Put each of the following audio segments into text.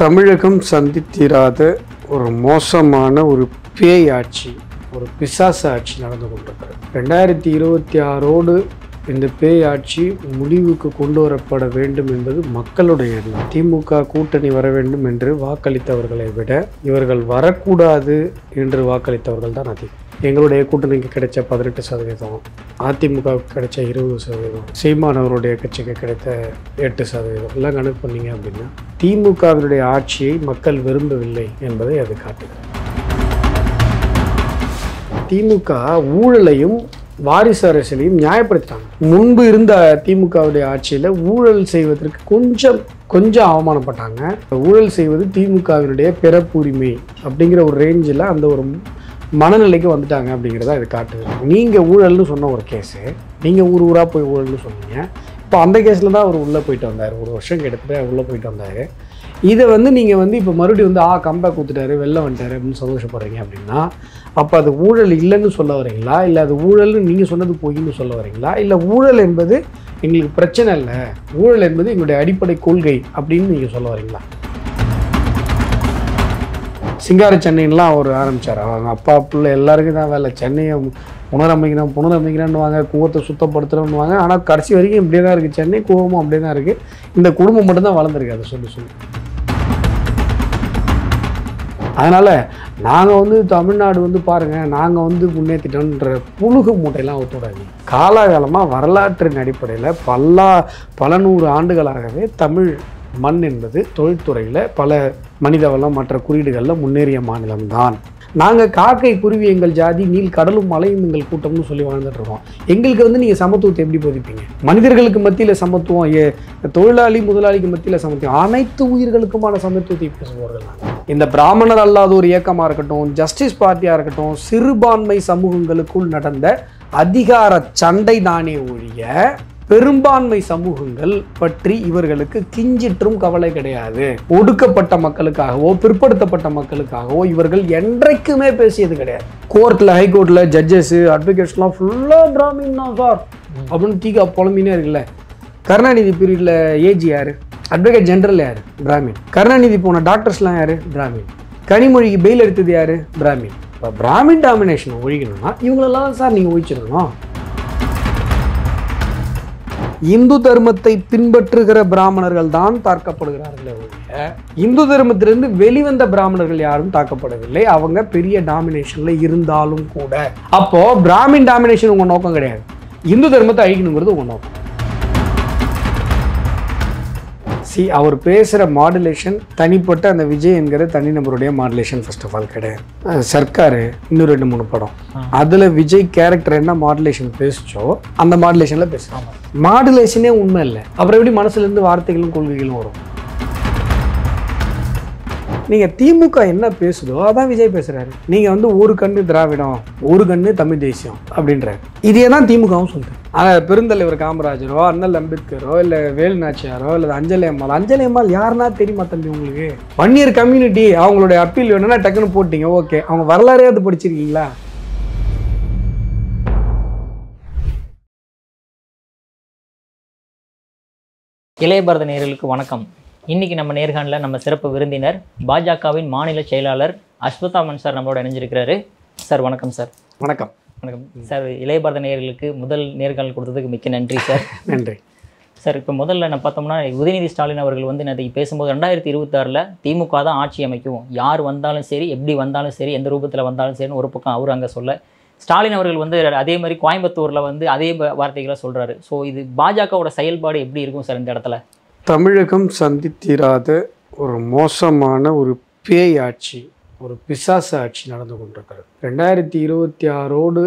தமிழகம் சந்தித்திராத ஒரு மோசமான ஒரு பேய் ஆட்சி ஒரு பிசாசு ஆட்சி நடந்து கொண்டிருக்கிறது. ரெண்டாயிரத்தி இருபத்தி ஆறோடு இந்த பேய் ஆட்சி முடிவுக்கு கொண்டு வரப்பட வேண்டும் என்பது மக்களுடைய எண்ணம். திமுக கூட்டணி வர வேண்டும் என்று வாக்களித்தவர்களை விட இவர்கள் வரக்கூடாது என்று வாக்களித்தவர்கள் தான் அதிகம். எங்களுடைய கூட்டணிக்கு கிடைச்ச பதினெட்டு சதவீதம் அதிமுகவுக்கு கிடைச்ச இருபது சதவீதம் சீமானவருடைய கட்சிக்கு கிடைத்த எட்டு சதவீதம். எல்லாம் கணக்கு பண்ணீங்க அப்படின்னா திமுகவினுடைய ஆட்சியை மக்கள் விரும்பவில்லை என்பதை அது காட்டுகிறது திமுக ஊழலையும் வாரிசு அரசியலையும் நியாயப்படுத்திட்டாங்க. முன்பு இருந்த திமுகவுடைய ஆட்சியில் ஊழல் செய்வதற்கு கொஞ்சம் கொஞ்சம் அவமானப்பட்டாங்க. ஊழல் செய்வது திமுகவினுடைய பிறப்புரிமை அப்படிங்கிற ஒரு ரேஞ்சில் அந்த ஒரு மனநிலைக்கு வந்துட்டாங்க அப்படிங்கிறத இது காட்டுது. நீங்கள் ஊழல்னு சொன்ன ஒரு கேஸு நீங்கள் ஊர் ஊராக போய் ஊழல்னு சொன்னீங்க. இப்போ அந்த கேஸில் தான் அவர் உள்ளே போயிட்டு வந்தார். ஒரு வருஷம் கிட்டத்தட்ட உள்ளே போயிட்டு வந்தார். இதை வந்து நீங்கள் வந்து இப்போ மறுபடியும் வந்து ஆ கம்பை கொடுத்துட்டாரு வெளில வந்துட்டாரு அப்படின்னு சந்தோஷப்படுறீங்க அப்படின்னா அப்போ அது ஊழல் இல்லைன்னு சொல்ல வரீங்களா? இல்லை அது ஊழல்னு நீங்கள் சொன்னது பொய்ன்னு சொல்ல வரீங்களா? இல்லை ஊழல் என்பது எங்களுக்கு பிரச்சனை இல்லை. ஊழல் என்பது எங்களுடைய அடிப்படை கொள்கை அப்படின்னு நீங்கள் சொல்ல வரீங்களா? சிங்கார சென்னைன்லாம் அவர் ஆரம்பித்தார் அவங்க அப்பா பிள்ளை எல்லாருக்கும் தான் வேலை. சென்னையை புனரமைக்கணும் புனரமைக்கணும்னுவாங்க கூவத்தை சுத்தப்படுத்துகிறோம்னுவாங்க ஆனால் கடைசி வரைக்கும் இப்படியே தான் இருக்குது சென்னை கூவமும் அப்படியே தான் இருக்குது இந்த குடும்பம் மட்டும்தான் வளர்ந்துருக்கு அதை சொல்லி சொல்லி. அதனால் நாங்கள் வந்து தமிழ்நாடு வந்து பாருங்கள் நாங்கள் வந்து முன்னேற்றிட்டோன்ற புழுகு மூட்டையெல்லாம் ஒத்துடாது காலாகாலமாக வரலாற்றின் அடிப்படையில் பல்லா பல நூறு ஆண்டுகளாகவே தமிழ் மண் என்பது தொழில்துறையில் பல மனிதவளம் மற்ற குறியீடுகளில் முன்னேறிய மாநிலம்தான். நாங்கள் காக்கை குருவி எங்கள் ஜாதி நீல் கடலும் மலையும் எங்கள் கூட்டம்னு சொல்லி வாழ்ந்துட்டு இருக்கோம். எங்களுக்கு வந்து நீங்கள் சமத்துவத்தை எப்படி போதிப்பீங்க? மனிதர்களுக்கு மத்தியில் சமத்துவம் ஏ தொழிலாளி முதலாளிக்கு மத்தியில் சமத்துவம் அனைத்து உயிர்களுக்குமான சமத்துவத்தை பேசுபவர்கள் இந்த பிராமணர் அல்லாத ஒரு இயக்கமாக இருக்கட்டும் ஜஸ்டிஸ் பார்ட்டியாக இருக்கட்டும் சிறுபான்மை சமூகங்களுக்குள் நடந்த அதிகார சண்டை தானே ஒழிய பெரும்பான்மை சமூகங்கள் பற்றி இவர்களுக்கு கிஞ்சிற்றும் கவலை கிடையாது. ஒடுக்கப்பட்ட மக்களுக்காகவோ பிற்படுத்தப்பட்ட மக்களுக்காகவோ இவர்கள் என்றைக்குமே பேசியது கிடையாது. கோர்ட்டில் ஹைகோர்ட்டில் ஜட்ஜஸ் அட்வொகேட்ஸ்லாம் ஃபுல்லாக பிராமின் தான் சார் அப்படின்னு தீகா புலம்பினே இருக்குல்ல. கருணாநிதி பீரியடில் ஏஜி யார்? அட்வொகேட் ஜென்ரல் யார்? பிராமின் கருணாநிதி போன டாக்டர்ஸ்லாம் யார்? பிராமின் கனிமொழிக்கு பெயில் எடுத்தது யார்? பிராமின் இப்போ பிராமின் டாமினேஷன் ஒழிக்கணும்னா இவங்களெல்லாம் சார் நீங்கள் ஒழிச்சிடணும். இந்து தர்மத்தை பின்பற்றுகிற பிராமணர்கள் தான் தாக்கப்படுகிறார்களே ஒழிய இந்து தர்மத்திலிருந்து வெளிவந்த பிராமணர்கள் யாரும் தாக்கப்படவில்லை. அவங்க பெரிய டாமினேஷன்ல இருந்தாலும் கூட. அப்போ பிராமின் டாமினேஷன் உங்க நோக்கம் கிடையாது. இந்து தர்மத்தை அழிக்கணுங்கிறது உங்க நோக்கம். சி அவர் பேசுகிற மாடுலேஷன் தனிப்பட்ட அந்த விஜய் என்கிற தனிநபருடைய மாடுலேஷன் ஃபர்ஸ்ட் ஆஃப் ஆல் கிடையாது. சர்க்காரு இன்னும் ரெண்டு மூணு படம். அதில் விஜய் கேரக்டர் என்ன மாடுலேஷன் பேசுச்சோ அந்த மாடுலேஷனில் பேசுகிறாங்க மாடுலேஷனே உண்மை இல்லை. அப்புறம் எப்படி மனசுலேருந்து வார்த்தைகளும் கொள்கைகளும் வரும்? நீங்கள் திமுக என்ன பேசுதோ அதான் விஜய் பேசுகிறாரு நீங்கள் வந்து ஒரு கண்ணு திராவிடம் ஒரு கண்ணு தமிழ் தேசியம் அப்படின்றாரு. இதே தான் திமுகவும் சொல்கிறேன் ஆனால் பெருந்தலைவர் காமராஜரோ அண்ணல் அம்பேத்கரோ இல்லை வேலு நாச்சியாரோ இல்லை அஞ்சலி அம்மாள் அஞ்சலி அம்மாள் யாருன்னா தெரியுமா தம்பி உங்களுக்கு? வன்னியர் கம்யூனிட்டி அவங்களுடைய அப்பீல் வேணும்னா டக்குன்னு போட்டீங்க ஓகே. அவங்க வரலாறே அது படிச்சிருக்கீங்களா? இளைய பாரத வணக்கம். இன்னைக்கு நம்ம நேர்காணல நம்ம சிறப்பு விருந்தினர் பாஜகவின் மாநில செயலாளர் அஸ்வதாமன் சார் நம்மளோட இணைஞ்சிருக்கிறாரு. சார் வணக்கம் சார். வணக்கம். வணக்கம். சார் இளைய பாரத நேயர்களுக்கு முதல் நேர்காணல் கொடுத்ததுக்கு மிக்க நன்றி சார். நன்றி. சார் இப்போ முதல்ல நான் பார்த்தோம்னா உதயநிதி ஸ்டாலின் அவர்கள் வந்து நேற்று பேசும்போது ரெண்டாயிரத்தி இருபத்தாறில் திமுக தான் ஆட்சி அமைக்கும். யார் வந்தாலும் சரி எப்படி வந்தாலும் சரி எந்த ரூபத்தில் வந்தாலும் சரின்னு ஒரு பக்கம் அவர் அங்கே சொல்ல. ஸ்டாலின் அவர்கள் வந்து அதே மாதிரி கோயம்புத்தூரில் வந்து அதே வார்த்தைகளை சொல்கிறாரு ஸோ இது பாஜகவோட செயல்பாடு எப்படி இருக்கும் சார் இந்த இடத்துல? தமிழகம் சந்தித்திராத ஒரு மோசமான ஒரு பேய் ஆட்சி ஒரு பிசாசு ஆட்சி நடந்து கொண்டிருக்கிறது. ரெண்டாயிரத்தி இருபத்தி ஆறோடு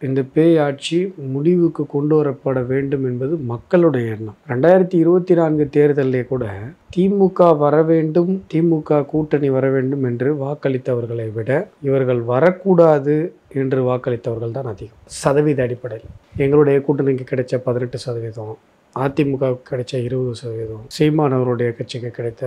இந்த பேய் ஆட்சி முடிவுக்கு கொண்டு வரப்பட வேண்டும் என்பது மக்களுடைய எண்ணம். ரெண்டாயிரத்தி இருபத்தி நான்கு தேர்தலிலே கூட திமுக வர வேண்டும் திமுக கூட்டணி வர வேண்டும் என்று வாக்களித்தவர்களை விட இவர்கள் வரக்கூடாது என்று வாக்களித்தவர்கள் தான் அதிகம். சதவீத அடிப்படையில். எங்களுடைய கூட்டணிக்கு கிடைச்ச பதினெட்டு சதவீதம் அதிமுகவுக்கு கிடைச்ச இருபது சதவீதம் சீமானவருடைய கட்சிக்கு கிடைத்த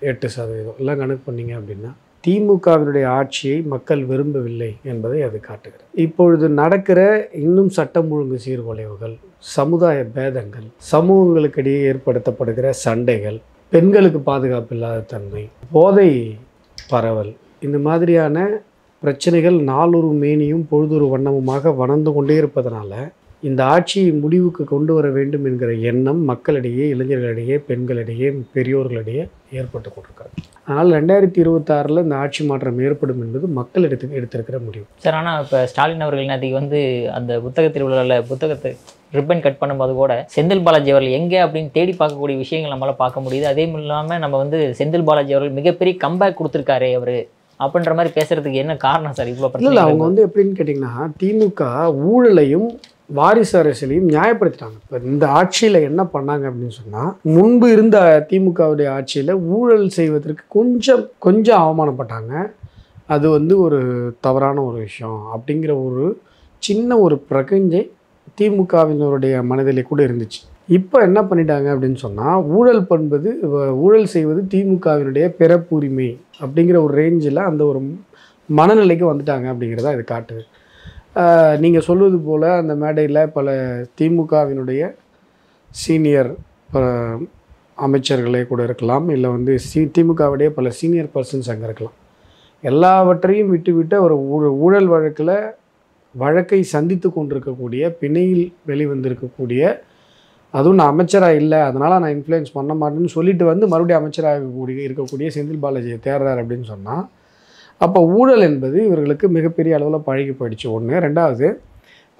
எட்டு சதவீதம். எல்லாம் கணக்கு பண்ணீங்க அப்படின்னா திமுகவினுடைய ஆட்சியை மக்கள் விரும்பவில்லை என்பதை அது காட்டுகிறது. இப்பொழுது நடக்கிற இன்னும் சட்டம் ஒழுங்கு சீர்குலைவுகள் சமுதாய பேதங்கள் சமூகங்களுக்கிடையே ஏற்படுத்தப்படுகிற சண்டைகள் பெண்களுக்கு பாதுகாப்பு இல்லாத தன்மை போதை பரவல் இந்த மாதிரியான பிரச்சனைகள் நாளொரு மேனியும் பொழுதொரு வண்ணமுமாக வளர்ந்து கொண்டே இருப்பதனால இந்த ஆட்சியை முடிவுக்கு கொண்டு வர வேண்டும் என்கிற எண்ணம் மக்களிடையே இளைஞர்களிடையே பெண்களிடையே பெரியோர்களிடையே ஏற்பட்டு கொண்டிருக்கிறது. அதனால் ரெண்டாயிரத்தி இருபத்தாறில் இந்த ஆட்சி மாற்றம் ஏற்படும் என்பது மக்களிடத்துக்கு எடுத்திருக்கிற முடிவு. சார் ஆனால் இப்போ ஸ்டாலின் அவர்கள் நேற்றுக்கு வந்து அந்த புத்தகத்தில் உள்ள புத்தகத்தை ரிப்பன் கட் பண்ணும்போது கூட செந்தில் பாலாஜி அவர்கள் எங்கே அப்படின்னு தேடி பார்க்கக்கூடிய விஷயங்கள் நம்மளால் பார்க்க முடியுது. அதே இல்லாமல் நம்ம வந்து செந்தில் பாலாஜி அவர்கள் மிகப்பெரிய கம்பேக் கொடுத்துருக்காரு அவர் அப்படின்ற மாதிரி பேசுறதுக்கு என்ன காரணம் சார் இவ்வளோ இல்லை இல்லை அவங்க வந்து எப்படின்னு கேட்டிங்கன்னா திமுக ஊழலையும் வாரிசு அரசியலையும் நியாயப்படுத்திட்டாங்க. இப்போ இந்த ஆட்சியில் என்ன பண்ணாங்க அப்படின்னு சொன்னால் முன்பு இருந்த திமுகவுடைய ஆட்சியில் ஊழல் செய்வதற்கு கொஞ்சம் கொஞ்சம் அவமானப்பட்டாங்க. அது வந்து ஒரு தவறான ஒரு விஷயம் அப்படிங்கிற ஒரு சின்ன ஒரு பிரகஞ்சை திமுகவினருடைய மனதிலே கூட இருந்துச்சு. இப்போ என்ன பண்ணிட்டாங்க அப்படின்னு சொன்னால் ஊழல் பண்பது ஊழல் செய்வது திமுகவினுடைய பிறப்புரிமை அப்படிங்கிற ஒரு ரேஞ்சில் அந்த ஒரு மனநிலைக்கு வந்துட்டாங்க அப்படிங்கிறத இது காட்டுது. நீங்கள் சொல்வது போல் அந்த மேடையில் பல திமுகவினுடைய சீனியர் அமைச்சர்களே கூட இருக்கலாம் இல்லை வந்து சி திமுகவுடைய பல சீனியர் பர்சன்ஸ் அங்கே இருக்கலாம். எல்லாவற்றையும் விட்டுவிட்டு ஒரு ஊழல் வழக்கில் வழக்கை சந்தித்து கொண்டிருக்கக்கூடிய பிணையில் வெளிவந்திருக்கக்கூடிய அதுவும் நான் அமைச்சராக இல்லை அதனால் நான் இன்ஃப்ளூயன்ஸ் பண்ண மாட்டேன்னு சொல்லிட்டு வந்து மறுபடியும் அமைச்சராக இருக்கக்கூடிய இருக்கக்கூடிய செந்தில் பாலாஜியை தேடுறார் அப்படின்னு சொன்னால் அப்போ ஊழல் என்பது இவர்களுக்கு மிகப்பெரிய அளவில் பழகி போயிடுச்சு. ஒன்று ரெண்டாவது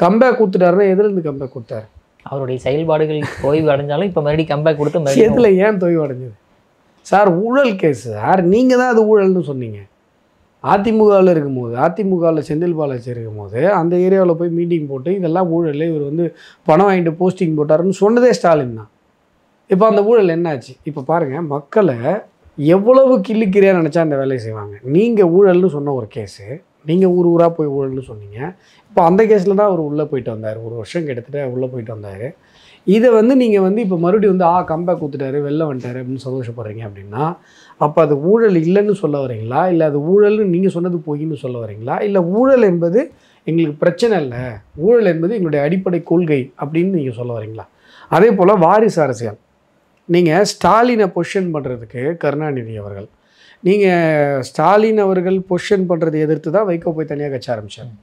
கம்பேக் கொடுத்துட்டாருன்னா எதுலேருந்து கம்பேக் கொடுத்தாரு? அவருடைய செயல்பாடுகள் ஓய்வு அடைஞ்சாலும் இப்போ மறுபடியும் கம்பேக் கொடுத்து எதில் ஏன் தொய்வு அடைஞ்சது? சார் ஊழல் கேஸ் சார் நீங்கள் தான் அது ஊழல்னு சொன்னீங்க. அதிமுகவில் இருக்கும்போது அதிமுகவில் செந்தில் பாலாஜி இருக்கும்போது அந்த ஏரியாவில் போய் மீட்டிங் போட்டு இதெல்லாம் ஊழல் இவர் வந்து பணம் வாங்கிட்டு போஸ்டிங் போட்டாருன்னு சொன்னதே ஸ்டாலின் தான். இப்போ அந்த ஊழல் என்னாச்சு? இப்போ பாருங்கள் மக்களை எவ்வளவு கிள்ளிக்கிறியா நினச்சா அந்த வேலையை செய்வாங்க? நீங்கள் ஊழல்னு சொன்ன ஒரு கேஸு. நீங்கள் ஊர் ஊராக போய் ஊழல்னு சொன்னீங்க. இப்போ அந்த கேஸில் தான் அவர் உள்ளே போயிட்டு வந்தார். ஒரு வருஷம் கிட்டத்தட்ட உள்ளே போயிட்டு வந்தார். இதை வந்து நீங்கள் வந்து இப்போ மறுபடியும் வந்து ஆ கம்பேக் கொடுத்துட்டாரு வெளில வந்துட்டாரு அப்படின்னு சந்தோஷப்படுறீங்க அப்படின்னா அப்போ அது ஊழல் இல்லைன்னு சொல்ல வரீங்களா? இல்லை அது ஊழல்னு நீங்கள் சொன்னது பொய்ன்னு சொல்ல வரீங்களா? இல்லை ஊழல் என்பது எங்களுக்கு பிரச்சனை இல்லை. ஊழல் என்பது எங்களுடைய அடிப்படை கொள்கை அப்படின்னு நீங்கள் சொல்ல வரீங்களா? அதே போல் வாரிசு அரசியல். நீங்கள் ஸ்டாலினை பொஷன் பண்ணுறதுக்கு கருணாநிதி அவர்கள். நீங்கள் ஸ்டாலின் அவர்கள் பொஷன் பண்ணுறதை எதிர்த்து தான் வைகோ போய் தனியாக கட்சி ஆரம்பித்தாங்க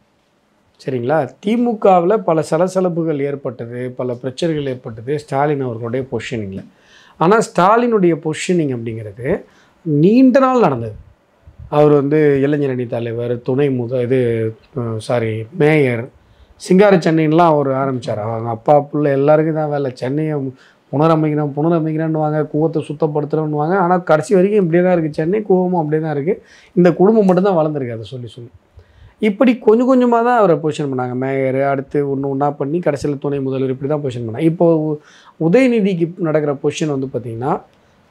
சரிங்களா? திமுகவில் பல சலசலப்புகள் ஏற்பட்டது பல பிரச்சனைகள் ஏற்பட்டது ஸ்டாலின் அவர்களுடைய பொஷனிங்கில் ஆனால் ஸ்டாலினுடைய பொஷனிங் அப்படிங்கிறது நீண்ட நாள் நடந்தது. அவர் வந்து இளைஞரணி தலைவர் துணை முத இது சாரி மேயர் சிங்கார சென்னைன்லாம் அவர் ஆரம்பித்தார் அவங்க அப்பா பிள்ளை எல்லாருக்கும் தான் வேலை. சென்னையை புனரமைக்கிறோம் புனரமைக்கிறோன்னு வாங்க கூவத்தை சுத்தப்படுத்துகிறோன்னு வாங்க ஆனால் கடைசி வரைக்கும் இப்படியே தான் இருக்குது சென்னை கூவமும் அப்படியே தான் இருக்குது இந்த குடும்பம் மட்டும்தான் வளர்ந்துருக்கு அதை சொல்லி சொல்லி. இப்படி கொஞ்சம் கொஞ்சமாக தான் அவரை பொசிஷன் பண்ணாங்க. மேயர் அடுத்து ஒன்று ஒன்றா பண்ணி கடைசியில் துணை முதல்வர் இப்படி தான் பொசிஷன் பண்ணாங்க. இப்போ உ- உதயநிதிக்கு நடக்கிற பொசிஷன் வந்து பார்த்திங்கன்னா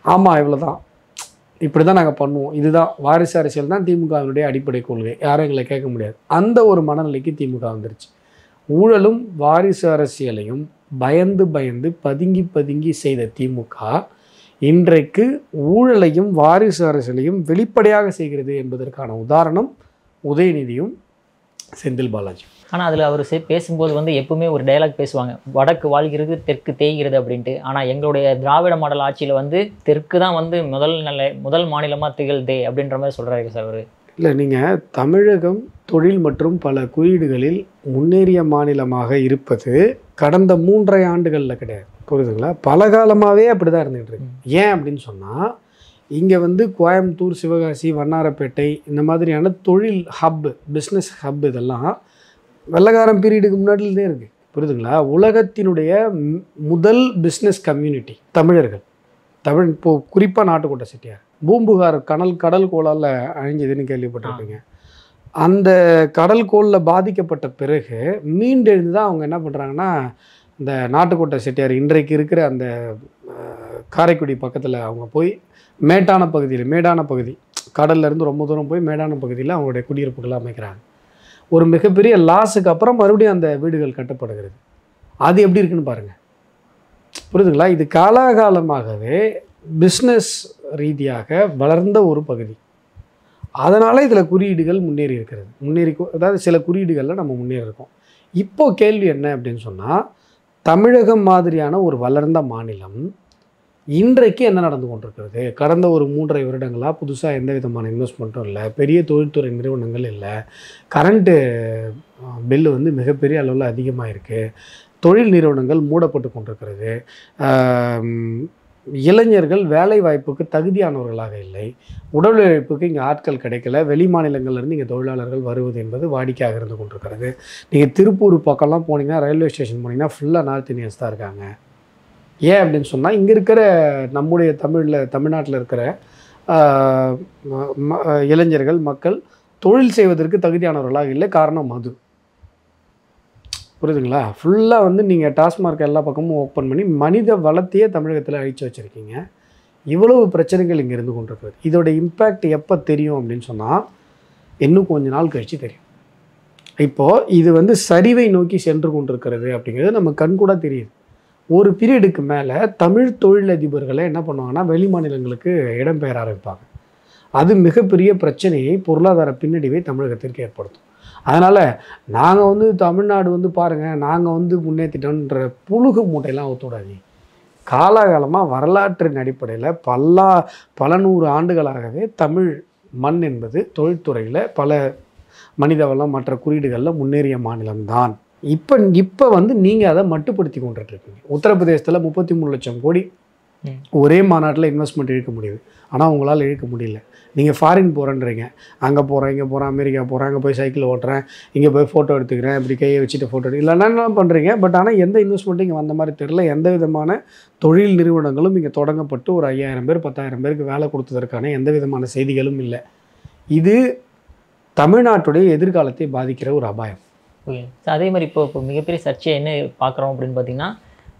ஆமாம் இவ்வளோ தான் இப்படி தான் நாங்கள் பண்ணுவோம். இதுதான் வாரிசு அரசியல் தான் திமுகவினுடைய அடிப்படை கொள்கை. யாரும் எங்களை கேட்க முடியாது. அந்த ஒரு மனநிலைக்கு திமுக வந்துருச்சு. ஊழலும் வாரிசு அரசியலையும் பயந்து பயந்து பதுங்கி பதுங்கி செய்த திமுக இன்றைக்கு ஊழலையும் வாரிசு அரசியலையும் வெளிப்படையாக செய்கிறது என்பதற்கான உதாரணம் உதயநிதியும் செந்தில் பாலாஜி ஆனால் அதில் அவர் பேசும்போது வந்து எப்பவுமே ஒரு டயலாக் பேசுவாங்க. வடக்கு வாழ்கிறது தெற்கு தேய்கிறது அப்படின்ட்டு. ஆனால் எங்களுடைய திராவிட மாடல் ஆட்சியில் வந்து தெற்கு தான் வந்து முதல் நல்ல முதல் மாநிலமாக திகழ்தே அப்படின்ற மாதிரி சொல்கிறாரு சார் அவர். இல்லை நீங்கள் தமிழகம் தொழில் மற்றும் பல குறியீடுகளில் முன்னேறிய மாநிலமாக இருப்பது கடந்த மூன்றரை ஆண்டுகளில் கிடையாது. புரியுதுங்களா? பல காலமாகவே அப்படி தான் இருந்துகிட்டு இருக்கு. ஏன் அப்படின்னு சொன்னால் இங்கே வந்து கோயம்புத்தூர் சிவகாசி வண்ணாரப்பேட்டை இந்த மாதிரியான தொழில் ஹப் பிஸ்னஸ் ஹப் இதெல்லாம் வெள்ளக்காரன் பீரியடுக்கு முன்னாடிலேருந்தே இருக்குது புரியுதுங்களா? உலகத்தினுடைய முதல் பிஸ்னஸ் கம்யூனிட்டி தமிழர்கள். தமிழ் இப்போ குறிப்பாக நாட்டுக்கோட்டை செட்டியார் பூம்புகார் கடல் கடல் கோளால் அழிஞ்சதுன்னு கேள்விப்பட்டிருப்பீங்க. அந்த கடல் கோளில் பாதிக்கப்பட்ட பிறகு மீண்டெழுந்து தான் அவங்க என்ன பண்ணுறாங்கன்னா இந்த நாட்டுக்கோட்டை செட்டியார் இன்றைக்கு இருக்கிற அந்த காரைக்குடி பக்கத்தில் அவங்க போய் மேட்டான பகுதியில் மேடான பகுதி கடல்லேருந்து ரொம்ப தூரம் போய் மேடான பகுதியில் அவங்களுடைய குடியிருப்புகளை அமைக்கிறாங்க. ஒரு மிகப்பெரிய லாஸுக்கு அப்புறம் மறுபடியும் அந்த வீடுகள் கட்டப்படுகிறது. அது எப்படி இருக்குன்னு பாருங்கள் புரியுதுங்களா? இது காலாகாலமாகவே பிஸ்னஸ் ரீதியாக வளர்ந்த ஒரு பகுதி. அதனால் இதில் குறியீடுகள் முன்னேறி இருக்கிறது. முன்னேறி அதாவது சில குறியீடுகளில் நம்ம முன்னேறி இருக்கோம். இப்போது கேள்வி என்ன அப்படின்னு சொன்னால் தமிழகம் மாதிரியான ஒரு வளர்ந்த மாநிலம் இன்றைக்கு என்ன நடந்து கொண்டிருக்கிறது? கடந்த ஒரு மூன்றரை வருடங்களாக புதுசாக எந்த விதமான இன்வெஸ்ட்மெண்ட்டும் இல்லை பெரிய தொழில்துறை நிறுவனங்கள் இல்லை கரண்ட்டு பில்லு வந்து மிகப்பெரிய அளவில் அதிகமாக இருக்குது தொழில் நிறுவனங்கள் மூடப்பட்டு கொண்டிருக்கிறது இளைஞர்கள் வேலை வாய்ப்புக்கு தகுதியானவர்களாக இல்லை. உடல் உழைப்புக்கு இங்கே ஆட்கள் கிடைக்கல. வெளி மாநிலங்கள்லேருந்து இங்கே தொழிலாளர்கள் வருவது என்பது வாடிக்கையாக இருந்து கொண்டிருக்கிறது. நீங்கள் திருப்பூர் பக்கம்லாம் போனீங்கன்னா ரயில்வே ஸ்டேஷன் போனீங்கன்னா ஃபுல்லாக நார்த் இந்தியன்ஸ் தான் இருக்காங்க. ஏன் அப்படின்னு சொன்னால் இங்கே இருக்கிற நம்முடைய தமிழில் தமிழ்நாட்டில் இருக்கிற ம- இளைஞர்கள் மக்கள் தொழில் செய்வதற்கு தகுதியானவர்களாக இல்லை. காரணம் மது. புரியுதுங்களா? ஃபுல்லாக வந்து நீங்கள் டாஸ்மார்க் எல்லா பக்கமும் ஓப்பன் பண்ணி மனித வளத்தையே தமிழகத்தில் அழிச்சு வச்சுருக்கீங்க. இவ்வளவு பிரச்சனைகள் இங்கே இருந்து கொண்டிருக்குது. இதோட இம்பேக்ட் எப்போ தெரியும் அப்படின்னு சொன்னால் இன்னும் கொஞ்ச நாள் கழிச்சு தெரியும். இப்போது இது வந்து சரிவை நோக்கி சென்று கொண்டிருக்கிறது அப்படிங்கிறது நம்ம கண்கூட தெரியுது. ஒரு பீரியடுக்கு மேலே தமிழ் தொழிலதிபர்களை என்ன பண்ணுவாங்கன்னா வெளி மாநிலங்களுக்கு இடம்பெயர ஆரம்பிப்பாங்க. அது மிகப்பெரிய பிரச்சனையை பொருளாதார பின்னடைவை தமிழகத்திற்கு ஏற்படுத்தும். அதனால் நாங்கள் வந்து தமிழ்நாடு வந்து பாருங்கள் நாங்கள் வந்து முன்னேற்றிட்டோன்ற புழுகு மூட்டையெல்லாம் ஊற்றக்கூடாது காலாகாலமாக வரலாற்றின் அடிப்படையில் பல்லா பல நூறு ஆண்டுகளாகவே தமிழ் மண் என்பது தொழில்துறையில் பல மனிதவளம் மற்ற குறியீடுகளில் முன்னேறிய மாநிலம்தான். இப்போ இப்போ வந்து நீங்கள் அதை மட்டுப்படுத்தி கொண்டுட்டு இருக்கீங்க. உத்தரப்பிரதேசத்தில் முப்பத்தி மூணு லட்சம் கோடி ஒரே மாநாட்டில் இன்வெஸ்ட்மெண்ட் இழுக்க முடியுது. ஆனால் உங்களால் இழுக்க முடியல. நீங்கள் ஃபாரின் போகிறேன்றீங்க அங்கே போகிறேன் இங்கே போகிறேன் அமெரிக்கா போகிறேன் அங்கே போய் சைக்கிள் ஓட்டுறேன் இங்கே போய் ஃபோட்டோ எடுத்துக்கிறேன் இப்படி கையை வச்சுட்டு ஃபோட்டோ எடுத்து இல்லைன்னா பண்ணுறீங்க பட் ஆனால் எந்த இன்வெஸ்ட்மெண்ட்டும் இங்கே வந்த மாதிரி தெரில எந்த விதமான தொழில் நிறுவனங்களும் இங்கே தொடங்கப்பட்டு ஒரு ஐயாயிரம் பேர் பத்தாயிரம் பேருக்கு வேலை கொடுத்ததற்கான எந்த விதமான செய்திகளும் இல்லை. இது தமிழ்நாட்டுடைய எதிர்காலத்தை பாதிக்கிற ஒரு அபாயம். ஓகே அதே மாதிரி இப்போ இப்போ மிகப்பெரிய சர்ச்சை என்ன பார்க்குறோம் அப்படின்னு பார்த்தீங்கன்னா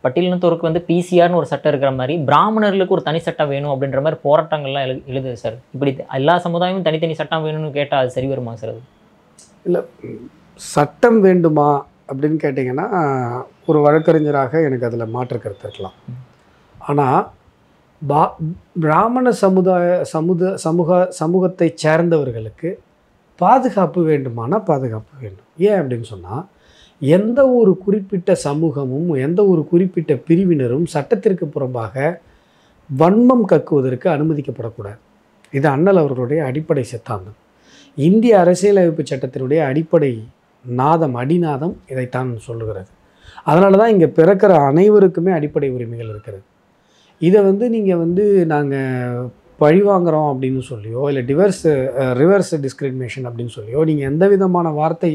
பட்டியலினத்தோருக்கு வந்து பிசிஆர்னு ஒரு சட்டம் இருக்கிற மாதிரி பிராமணர்களுக்கு ஒரு தனி சட்டம் வேணும் அப்படின்ற மாதிரி போராட்டங்கள்லாம் எழு எழுதுது சார். இப்படி எல்லா சமுதாயமும் தனித்தனி சட்டம் வேணும்னு கேட்டால் அது சரி வருமா சார் அது? இல்லை சட்டம் வேண்டுமா அப்படின்னு கேட்டிங்கன்னா ஒரு வழக்கறிஞராக எனக்கு அதில் மாற்று கருத்து இருக்கலாம். ஆனால் பா பிராமண சமுதாய சமுத சமூக சமூகத்தை சேர்ந்தவர்களுக்கு பாதுகாப்பு வேண்டுமானா பாதுகாப்பு வேண்டும். ஏன் அப்படின்னு சொன்னால் எந்த ஒரு குறிப்பிட்ட சமூகமும் எந்த ஒரு குறிப்பிட்ட பிரிவினரும் சட்டத்திற்கு புறம்பாக வன்மம் கக்குவதற்கு அனுமதிக்கப்படக்கூடாது. இது அண்ணல் அவர்களுடைய அடிப்படை சித்தாந்தம். இந்திய அரசியலமைப்பு சட்டத்தினுடைய அடிப்படை நாதம் அடிநாதம் இதைத்தான் சொல்லுகிறது. அதனால தான் இங்கே பிறக்கிற அனைவருக்குமே அடிப்படை உரிமைகள் இருக்கிறது. இதை வந்து நீங்கள் வந்து நாங்கள் பழி வாங்குகிறோம் அப்படின்னு சொல்லியோ இல்லை டிவர்ஸ் ரிவர்ஸ் டிஸ்கிரிமினேஷன் அப்படின்னு சொல்லியோ நீங்கள் எந்த விதமான வார்த்தை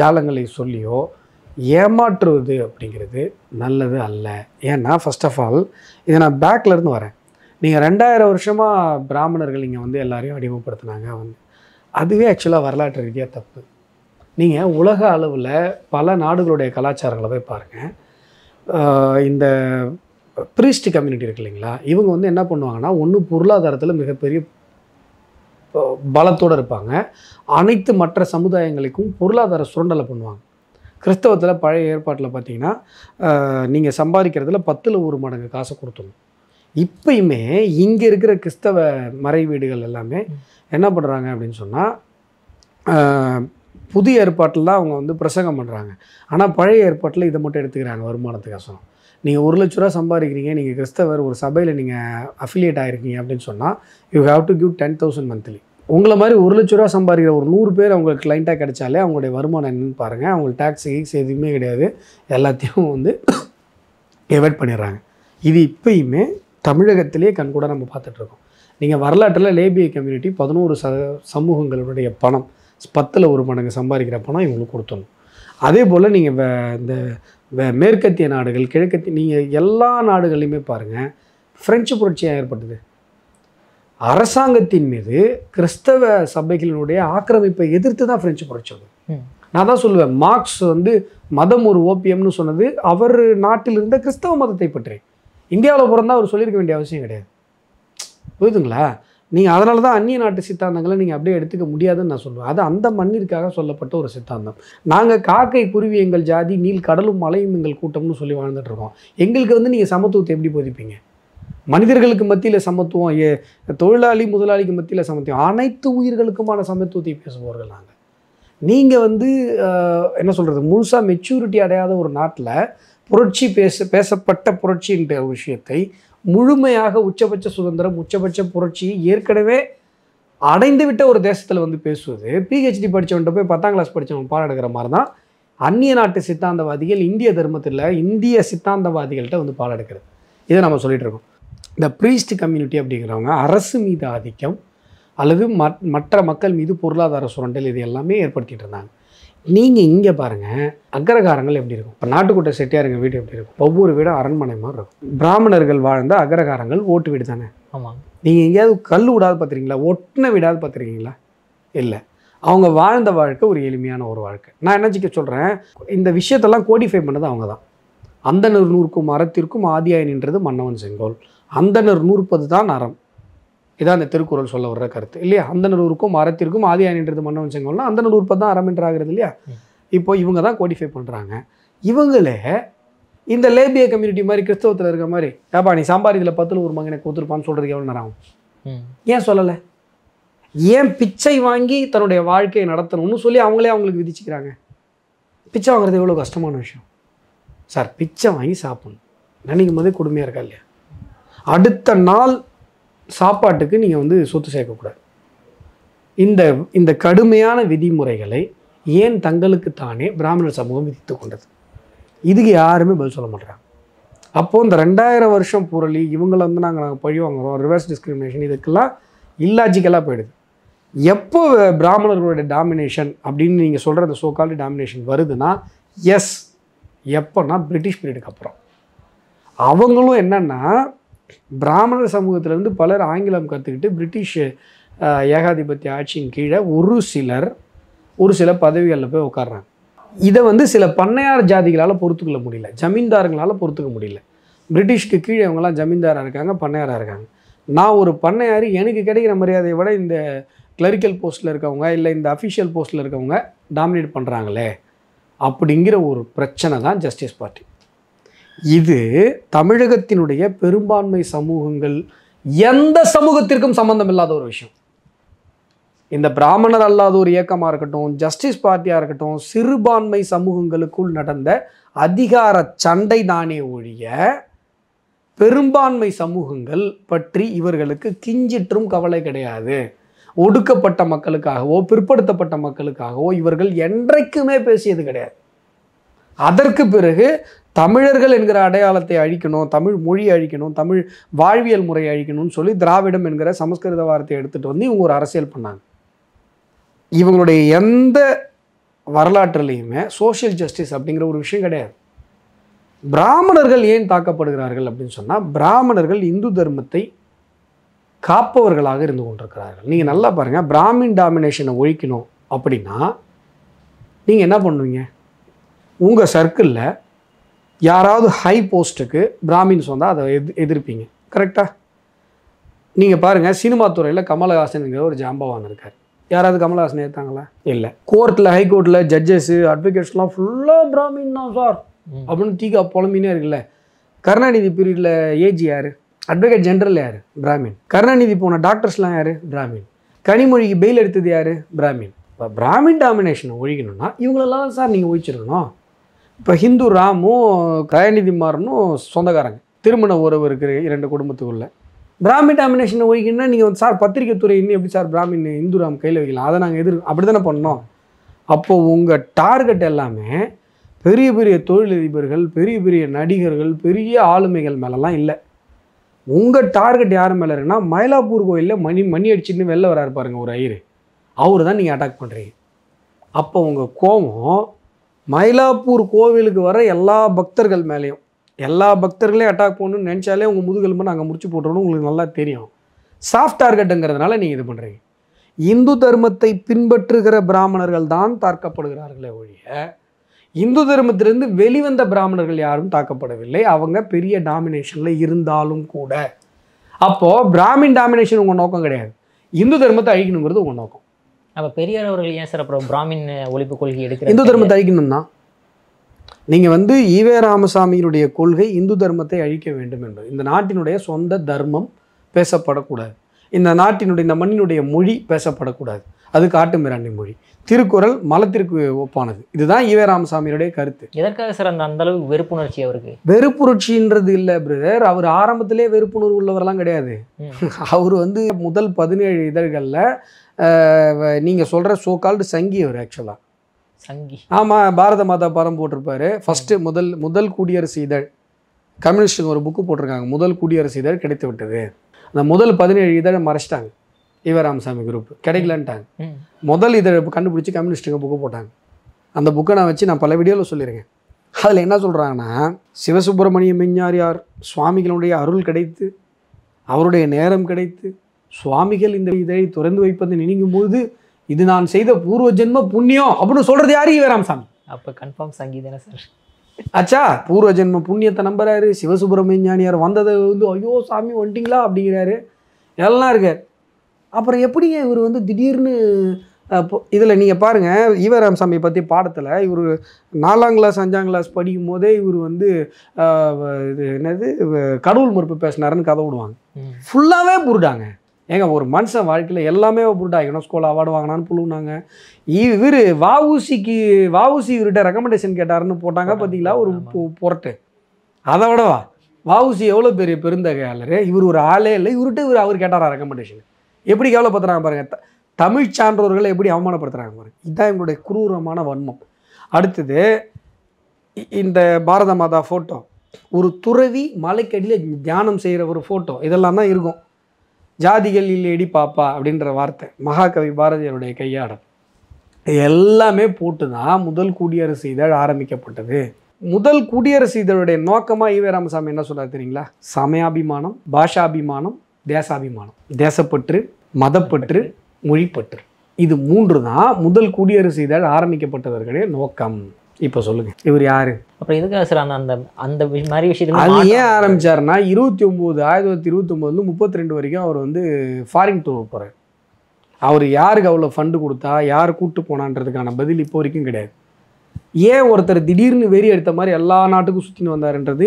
ஜாலங்களை சொல்லியோ ஏமாற்றுவது அப்படிங்கிறது நல்லது அல்ல. ஏன்னா ஃபஸ்ட் ஆஃப் ஆல் இதை நான் பேக்லேருந்து வரேன். நீங்கள் ரெண்டாயிரம் வருஷமாக பிராமணர்கள் இங்கே வந்து எல்லாரையும் அடிமைப்படுத்தினாங்க. வந்து அதுவே ஆக்சுவலாக வரலாற்று ரீதியாக தப்பு. நீங்கள் உலக அளவில் பல நாடுகளுடைய கலாச்சாரங்களை போய் பாருங்கள் இந்த ப்ரீஸ்ட் கம்யூனிட்டி இருக்கு இல்லைங்களா? இவங்க வந்து என்ன பண்ணுவாங்கன்னா ஒன்று பொருளாதாரத்தில் மிகப்பெரிய பலத்தோடு இருப்பாங்க. அனைத்து மற்ற சமுதாயங்களுக்கும் பொருளாதார சுரண்டலை பண்ணுவாங்க. கிறிஸ்தவத்தில் பழைய ஏற்பாட்டில் பார்த்தீங்கன்னா நீங்கள் சம்பாதிக்கிறதுல பத்தில் ஒரு மடங்கு காசை கொடுத்துடணும். இப்பயுமே இங்கே இருக்கிற கிறிஸ்தவ மறை வீடுகள் எல்லாமே என்ன பண்ணுறாங்க அப்படின்னு சொன்னால் புதிய ஏற்பாட்டில் தான் அவங்க வந்து பிரசங்கம் பண்ணுறாங்க ஆனால் பழைய ஏற்பாட்டில் இதை மட்டும் எடுத்துக்கிறாங்க வருமானத்துக்காசம் நீங்கள் ஒரு லட்ச ரூபா சம்பாதிக்கிறீங்க நீங்கள் கிறிஸ்தவர் ஒரு சபையில் நீங்கள் அஃபிலியேட் ஆகிருக்கீங்க அப்படின்னு சொன்னால் you have to give ten thousand monthly உங்களை மாதிரி ஒரு லட்ச ரூபா சம்பாதிக்கிற ஒரு நூறு பேர் அவங்களுக்கு கிளைண்ட்டாக கிடைச்சாலே அவங்களுடைய வருமானம் என்னென்னு பாருங்கள் அவங்களுக்கு டேக்ஸ் கீக்ஸ் எதுவுமே கிடையாது. எல்லாத்தையும் வந்து எவைட் பண்ணிடுறாங்க. இது இப்பயுமே தமிழகத்திலே கண்கூட நம்ம பார்த்துட்ருக்கோம் நீங்கள் வரலாற்றில் லேபிய கம்யூனிட்டி பதினோரு ச சமூகங்களுடைய பணம் பத்தில் ஒரு மடங்கு சம்பாதிக்கிற பணம் இவங்களுக்கு கொடுத்துடணும். அதே போல் நீங்கள் இந்த மேற்கத்திய நாடுகள் கிழக்கத்திய நீங்கள் எல்லா நாடுகள்லையுமே பாருங்கள் பிரெஞ்சு புரட்சியாக ஏற்பட்டது. அரசாங்கத்தின் மீது கிறிஸ்தவ சபைகளினுடைய ஆக்கிரமிப்பை எதிர்த்து தான் பிரெஞ்சு புரட்சி. நான் தான் சொல்லுவேன் மார்க்ஸ் வந்து மதம் ஒரு ஓபியம்னு சொன்னது அவர் நாட்டில் இருந்த கிறிஸ்தவ மதத்தை பற்றி. இந்தியாவில் பிறந்தா அவர் சொல்லியிருக்க வேண்டிய அவசியம் கிடையாது. புரியுதுங்களா? நீங்கள் அதனால தான் அந்நிய நாட்டு சித்தாந்தங்களை நீங்கள் அப்படியே எடுத்துக்க முடியாதுன்னு நான் சொல்லுவேன். அது அந்த மண்ணிற்காக சொல்லப்பட்ட ஒரு சித்தாந்தம். நாங்கள் காக்கை குருவி எங்கள் ஜாதி நீல் கடலும் மலையும் எங்கள் கூட்டம்னு சொல்லி வாழ்ந்துட்டுருக்கோம் எங்களுக்கு வந்து நீங்கள் சமத்துவத்தை எப்படி போதிப்பீங்க? மனிதர்களுக்கு மத்தியில் சமத்துவம் ஏ தொழிலாளி முதலாளிக்கு மத்தியில் சமத்துவம் அனைத்து உயிர்களுக்குமான சமத்துவத்தை பேசுபவர்கள் நாங்கள் நீங்கள் வந்து என்ன சொல்கிறது முழுசாக மெச்சூரிட்டி அடையாத ஒரு நாட்டில் புரட்சி பேச பேசப்பட்ட புரட்சின்ற விஷயத்தை முழுமையாக உச்சபட்ச சுதந்திரம் உச்சபட்ச புரட்சி ஏற்கனவே அடைந்து விட்ட ஒரு தேசத்தில் வந்து பேசுவது. பிஹெச்டி படித்தவன்ட்ட போய் பத்தாம் கிளாஸ் படித்தவன் பாடம் எடுக்கிற மாதிரி தான் அந்நிய நாட்டு சித்தாந்தவாதிகள் இந்திய தர்மத்தில் இந்திய சித்தாந்தவாதிகள்கிட்ட வந்து பாடம் எடுக்கிறது இதை நம்ம சொல்லிகிட்டு இருக்கோம். இந்த ப்ரீஸ்ட் கம்யூனிட்டி அப்படிங்கிறவங்க அரசு மீது ஆதிக்கம் அல்லது மற்ற மக்கள் மீது பொருளாதார சுரண்டல் இது எல்லாமே ஏற்படுத்திகிட்டு இருந்தாங்க. நீங்கள் இங்கே பாருங்கள் அக்ரகாரங்கள் எப்படி இருக்கும்? இப்போ நாட்டுக்கோட்டை செட்டியாருங்க வீடு எப்படி இருக்கும்? ஒவ்வொரு வீடும் அரண்மனை மாதிரி இருக்கும். பிராமணர்கள் வாழ்ந்த அக்ரகாரங்கள் ஓட்டு வீடு தானே? ஆமாம் நீங்கள் எங்கேயாவது கல் விடாது பார்த்துருக்கீங்களா? ஒட்டின விடாது பார்த்துருக்கீங்களா? இல்லை. அவங்க வாழ்ந்த வாழ்க்கை ஒரு எளிமையான ஒரு வாழ்க்கை. நான் என்னச்சிக்க சொல்கிறேன் இந்த விஷயத்தெல்லாம் கோடிஃபை பண்ணது அவங்க தான். அந்தனர் நூறுக்கும் அறத்திற்கும் ஆதியாய் நின்றது மன்னவன் செங்கோல். அந்தனர் நூற்பது தான் அறம். இதான் அந்த திருக்குறள் சொல்ல வர்ற கருத்து. இல்லையா? அந்தனர் நூறுக்கும் அறத்திற்கும் ஆதியாய் நின்றது மன்னவன் செங்கோல்னா அந்தனர் நூற்பது தான் அறம் என்றாகிறது இல்லையா. இப்போ இவங்க தான் கோடிஃபை பண்ணுறாங்க இவங்களே இந்த லேபிய கம்யூனிட்டி மாதிரி கிறிஸ்தவத்தில் இருக்க மாதிரி ஏப்பா நீ சம்பாதித்தில் பத்தில் ஒரு மகனை கொடுத்துருப்பான்னு சொல்கிறதுக்கு எவ்வளோ நேரம் ஆகும்? ஏன் சொல்லலை? ஏன் பிச்சை வாங்கி தன்னுடைய வாழ்க்கையை நடத்தணும்னு சொல்லி அவங்களே அவங்களுக்கு விதிச்சுக்கிறாங்க? பிச்சை வாங்குறது எவ்வளோ கஷ்டமான விஷயம். சார் பிச்சை வாங்கி சாப்பிடணும். நினைக்கும் போதே கொடுமையாக இருக்கா இல்லையா? அடுத்த நாள் சாப்பாட்டுக்கு நீங்கள் வந்து சொத்து சேர்க்கக்கூடாது. இந்த இந்த கடுமையான விதிமுறைகளை ஏன் தங்களுக்கு தானே பிராமணர் சமூகம் விதித்து கொண்டது? இதுக்கு யாருமே பதில் சொல்ல மாட்டாங்க அப்போது இந்த ரெண்டாயிரம் வருஷம் புரளி இவங்களை வந்து நாங்கள் நாங்கள் பழி வாங்குறோம் ரிவர்ஸ் டிஸ்கிரிமினேஷன் இதுக்கெல்லாம் இல்லாஜிக்கலாக போயிடுது. எப்போ பிராமணர்களுடைய டாமினேஷன் அப்படின்னு நீங்கள் சொல்கிற அந்த சோகால்டு டாமினேஷன் வருதுன்னா எஸ் எப்போன்னா பிரிட்டிஷ் பீரியடுக்கு அப்புறம். அவங்களும் என்னென்னா பிராமணர் சமூகத்திலேருந்து பலர் ஆங்கிலம் கற்றுக்கிட்டு பிரிட்டிஷ் ஏகாதிபத்திய ஆட்சியின் கீழே ஒரு சிலர் ஒரு சில பதவிகளில் போய் உட்கார்றாங்க இதை வந்து சில பண்ணையார் ஜாதிகளால் பொறுத்துக்கொள்ள முடியல. ஜமீன்தாருங்களால் பொறுத்துக்க முடியல. பிரிட்டிஷ்க்கு கீழே இவங்கெல்லாம் ஜமீன்தாராக இருக்காங்க பண்ணையாராக இருக்காங்க. நான் ஒரு பண்ணையார் எனக்கு கிடைக்கிற மரியாதையை விட இந்த கிளரிக்கல் போஸ்ட்டில் இருக்கவங்க இல்லை இந்த அஃபிஷியல் போஸ்ட்டில் இருக்கவங்க டாமினேட் பண்ணுறாங்களே அப்படிங்கிற ஒரு பிரச்சனை தான் ஜஸ்டிஸ் பார்ட்டி இது தமிழகத்தினுடைய பெரும்பான்மை சமூகங்கள் எந்த சமூகத்திற்கும் சம்பந்தம் இல்லாத ஒரு விஷயம். இந்த பிராமணர் அல்லாத ஒரு இயக்கமாக இருக்கட்டும் ஜஸ்டிஸ் பார்ட்டியாக இருக்கட்டும் சிறுபான்மை சமூகங்களுக்குள் நடந்த அதிகார சண்டை தானே ஒழிய பெரும்பான்மை சமூகங்கள் பற்றி இவர்களுக்கு கிஞ்சிற்றும் கவலை கிடையாது. ஒடுக்கப்பட்ட மக்களுக்காகவோ பிற்படுத்தப்பட்ட மக்களுக்காகவோ இவர்கள் என்றைக்குமே பேசியது கிடையாது. அதற்கு பிறகு தமிழர்கள் என்கிற அடையாளத்தை அழிக்கணும் தமிழ் மொழி அழிக்கணும் தமிழ் வாழ்வியல் முறையை அழிக்கணும்னு சொல்லி திராவிடம் என்கிற சமஸ்கிருத வார்த்தையை எடுத்துகிட்டு வந்து இவங்க ஒரு அரசியல் பண்ணாங்க. இவங்களுடைய எந்த வரலாற்றுலேயுமே சோஷியல் ஜஸ்டிஸ் அப்படிங்கிற ஒரு விஷயம் கிடையாது. பிராமணர்கள் ஏன் தாக்கப்படுகிறார்கள் அப்படின்னு சொன்னால் பிராமணர்கள் இந்து தர்மத்தை காப்பவர்களாக இருந்து கொண்டிருக்கிறார்கள். நீங்கள் நல்லா பாருங்கள் பிராமின் டாமினேஷனை ஒழிக்கணும் அப்படின்னா நீங்கள் என்ன பண்ணுவீங்க? உங்கள் சர்க்கிளில் யாராவது ஹை போஸ்ட்டுக்கு பிராமின்ஸ் வந்தால் அதை எது எதிர்ப்பீங்க. கரெக்டாக நீங்கள் பாருங்கள் சினிமா துறையில் கமலஹாசனுங்கிற ஒரு ஜாம்பவான் இருக்கார் யாராவது கமலஹாசன் ஏற்றாங்களா இல்லை. கோர்ட்டில் ஹைகோர்ட்டில் ஜட்ஜஸ்ஸு அட்வொகேட்ஸ்லாம் ஃபுல்லாக பிராமின் தான் சார். அப்படின்னு டீகா புலம்பினே இருக்குல்ல. கருணாநிதி பீரியடில் ஏஜ் யார்? அட்வொகேட் ஜெனரல் யார்? பிராமின். கருணாநிதி போன டாக்டர்ஸ்லாம் யார்? பிராமின். கனிமொழிக்கு பெயில் எடுத்தது யார்? பிராமின். இப்போ பிராமின் டாமினேஷனை ஒழிக்கணும்னா இவங்களெல்லாம் சார் நீங்கள் ஒழிச்சிருக்கணும் இப்போ ஹிந்து ராமும் கயநிதி மாறனும் சொந்தக்காரங்க. திருமண உறவு இருக்கிற இரண்டு குடும்பத்துக்குள்ள. பிராமின் டாமினேஷனை ஒழிக்கணும்னா நீங்கள் வந்து சார் பத்திரிகை துறை இன்னும் எப்படி சார் பிராமின் இந்து ராம் கையில் வைக்கலாம் அதை நாங்கள் எதிர் அப்படி தானே பண்ணோம்? அப்போது உங்கள் டார்கெட் எல்லாமே பெரிய பெரிய தொழிலதிபர்கள் பெரிய பெரிய நடிகர்கள் பெரிய ஆளுமைகள் மேலெலாம் இல்லை. உங்கள் டார்கெட் யார் மேலே இருக்குன்னா மயிலாப்பூர் கோயிலில் மணி மணி அடிச்சுன்னு வெளில வராரு பாருங்க ஒரு ஐயர். அவர் தான் நீங்கள் அட்டாக் பண்ணுறீங்க அப்போ உங்கள் கோபம் மயிலாப்பூர் கோவிலுக்கு வர எல்லா பக்தர்கள் மேலேயும் எல்லா பக்தர்களையும் அட்டாக் பண்ணணும்னு நினச்சாலே உங்கள் முதுகெலும்பு நாங்கள் முடிச்சு போட்டுறோம்னு உங்களுக்கு நல்லா தெரியும். சாஃப்ட் டார்கெட்டுங்கிறதுனால நீங்கள் இது பண்ணுறீங்க இந்து தர்மத்தை பின்பற்றுகிற பிராமணர்கள் தான் தாக்கப்படுகிறார்களே ஒழிய இந்து தர்மத்திலிருந்து வெளிவந்த பிராமணர்கள் யாரும் தாக்கப்படவில்லை. அவங்க பெரிய டாமினேஷனில் இருந்தாலும் கூட. அப்போது பிராமின் டாமினேஷன் உங்கள் நோக்கம் கிடையாது. இந்து தர்மத்தை அழிக்கணுங்கிறது உங்கள் நோக்கம். அப்போ பெரியார் அவர்கள் ஏன் சார் அப்புறம் பிராமின் ஒழிப்பு கொள்கை எடுக்கிற இந்து தர்மத்தை அழிக்கணும்னா? நீங்கள் வந்து ஈவே ராமசாமியினுடைய கொள்கை இந்து தர்மத்தை அழிக்க வேண்டும் என்று இந்த நாட்டினுடைய சொந்த தர்மம் பேசப்படக்கூடாது. இந்த நாட்டினுடைய இந்த மண்ணினுடைய மொழி பேசப்படக்கூடாது. அது காட்டு மிராண்டி மொழி. திருக்குறள் மலத்திற்கு ஒப்பானது. இதுதான் ஈவே ராமசாமியுடைய கருத்து. எதற்காக சார் அந்த அந்த அளவுக்கு வெறுப்புணர்ச்சி அவருக்கு? வெறுப்புணர்ச்சின்றது இல்லை பிரதர். அவர் ஆரம்பத்திலே வெறுப்புணர்வு உள்ளவரெல்லாம் கிடையாது. அவர் வந்து முதல் பதினேழு இதழ்களில் நீங்கள் சொல்கிற சோகால்டு சங்கி அவர் ஆக்சுவலாக சங்கி. ஆமாம் பாரத மாதா படம் போட்டிருப்பாரு. ஃபஸ்ட்டு முதல் முதல் குடியரசு இதழ். கம்யூனிஸ்ட்டுங்க ஒரு புக்கு போட்டிருக்காங்க. முதல் குடியரசு இதழ் கிடைத்து விட்டது அந்த முதல் பதினேழு இதழை மறைச்சிட்டாங்க. ஈவராமசாமி குரூப் கிடைக்கலன்ட்டாங்க. முதல் இதழை கண்டுபிடிச்சி கம்யூனிஸ்ட்டுங்க புக்கு போட்டாங்க. அந்த புக்கை நான் வச்சு நான் பல வீடியோவில் சொல்லியிருக்கேன். அதில் என்ன சொல்கிறாங்கன்னா சிவசுப்பிரமணிய மெஞ்ஞாரியார் சுவாமிகளுடைய அருள் கிடைத்து அவருடைய நேரம் கிடைத்து சுவாமிகள் இந்த இதழை திறந்து வைப்பதை நினைக்கும் போது இது நான் செய்த பூர்வ ஜென்ம புண்ணியம் அப்படின்னு சொல்கிறது யாரு ஈவராமசாமி அப்போ கன்ஃபார்ம் சங்கி தானே சார்? ஆச்சா பூர்வ ஜென்ம புண்ணியத்தை நம்புறாரு சிவசுப்பிரமணியானியார் வந்ததை வந்து ஐயோ சாமி வந்துட்டீங்களா? அப்படிங்கிறாரு. எல்லாம் இருக்கார். அப்புறம் எப்படிங்க இவர் வந்து திடீர்னு இதில் நீங்கள் பாருங்கள் ஈவராம் சாமி பற்றி பாடத்தில் இவர் நாலாம் கிளாஸ் அஞ்சாம் கிளாஸ் படிக்கும் போதே இவர் வந்து இது என்னது கடவுள் மறுப்பு பேசினாருன்னு கதை விடுவாங்க. ஃபுல்லாகவே புருடாங்க. ஏங்க ஒரு மனுஷன் வாழ்க்கையில் எல்லாமே புருடா யுனெஸ்கோவில் அவார்டு வாங்கினான்னு புழுவுனாங்க இவர் வாவுசிக்கு வாவுசி இவர்கிட்ட ரெக்கமெண்டேஷன் கேட்டாருன்னு போட்டாங்க பார்த்தீங்களா ஒரு பொரட்டு. அதை விடவா வாவுசி எவ்வளோ பெரிய பெருந்தகையாளர்? இவர் ஒரு ஆளே இல்லை. இவர்கிட்ட இவர் அவர் கேட்டாரா ரெக்கமெண்டேஷன் எப்படி கேவலப்படுத்துறாங்க பாருங்க. த- தமிழ் சான்றோர்களை எப்படி அவமானப்படுத்துறாங்க பாருங்க. இதுதான் எங்களுடைய குரூரமான வன்மம். அடுத்தது இந்த பாரத மாதா ஃபோட்டோ ஒரு துறவி மலைக்கடியில் தியானம் செய்கிற ஒரு ஃபோட்டோ இதெல்லாம் தான் இருக்கும். ஜாதிகள் இல்லையடி பாப்பா அப்படின்ற வார்த்தை மகாகவி பாரதியருடைய கையாடல். எல்லாமே போட்டு தான் முதல் குடியரசு இதழ் ஆரம்பிக்கப்பட்டது. முதல் குடியரசு இதழுடைய நோக்கமாக ஈவே ராமசாமி என்ன சொல்கிறார் தெரியுங்களா? சமயாபிமானம் பாஷாபிமானம் தேசாபிமானம். தேசப்பற்று மதப்பற்று மொழிப்பற்று. இது மூன்று தான் முதல் குடியரசு இதழ் ஆரம்பிக்கப்பட்டவர்களுடைய நோக்கம். இப்போ சொல்லுங்க. இவர் யாரு? அப்புறம் எதுக்காக சார் அந்த அந்த அந்த மாதிரி விஷயத்துல அது ஏன் ஆரம்பிச்சாருன்னா இருபத்தி ஒம்பது ஆயிரத்தி தொள்ளாயிரத்தி இருபத்தி ஒம்போதுல முப்பத்தி ரெண்டு வரைக்கும் அவர் வந்து ஃபாரின் டூர் போகிறார் அவர் யாருக்கு அவ்வளோ ஃபண்டு கொடுத்தா யார் கூட்டு போனான்றதுக்கான பதில் இப்போ வரைக்கும் கிடையாது. ஏன் ஒருத்தர் திடீர்னு வெறி எடுத்த மாதிரி எல்லா நாட்டுக்கும் சுற்றின்னு வந்தாருன்றது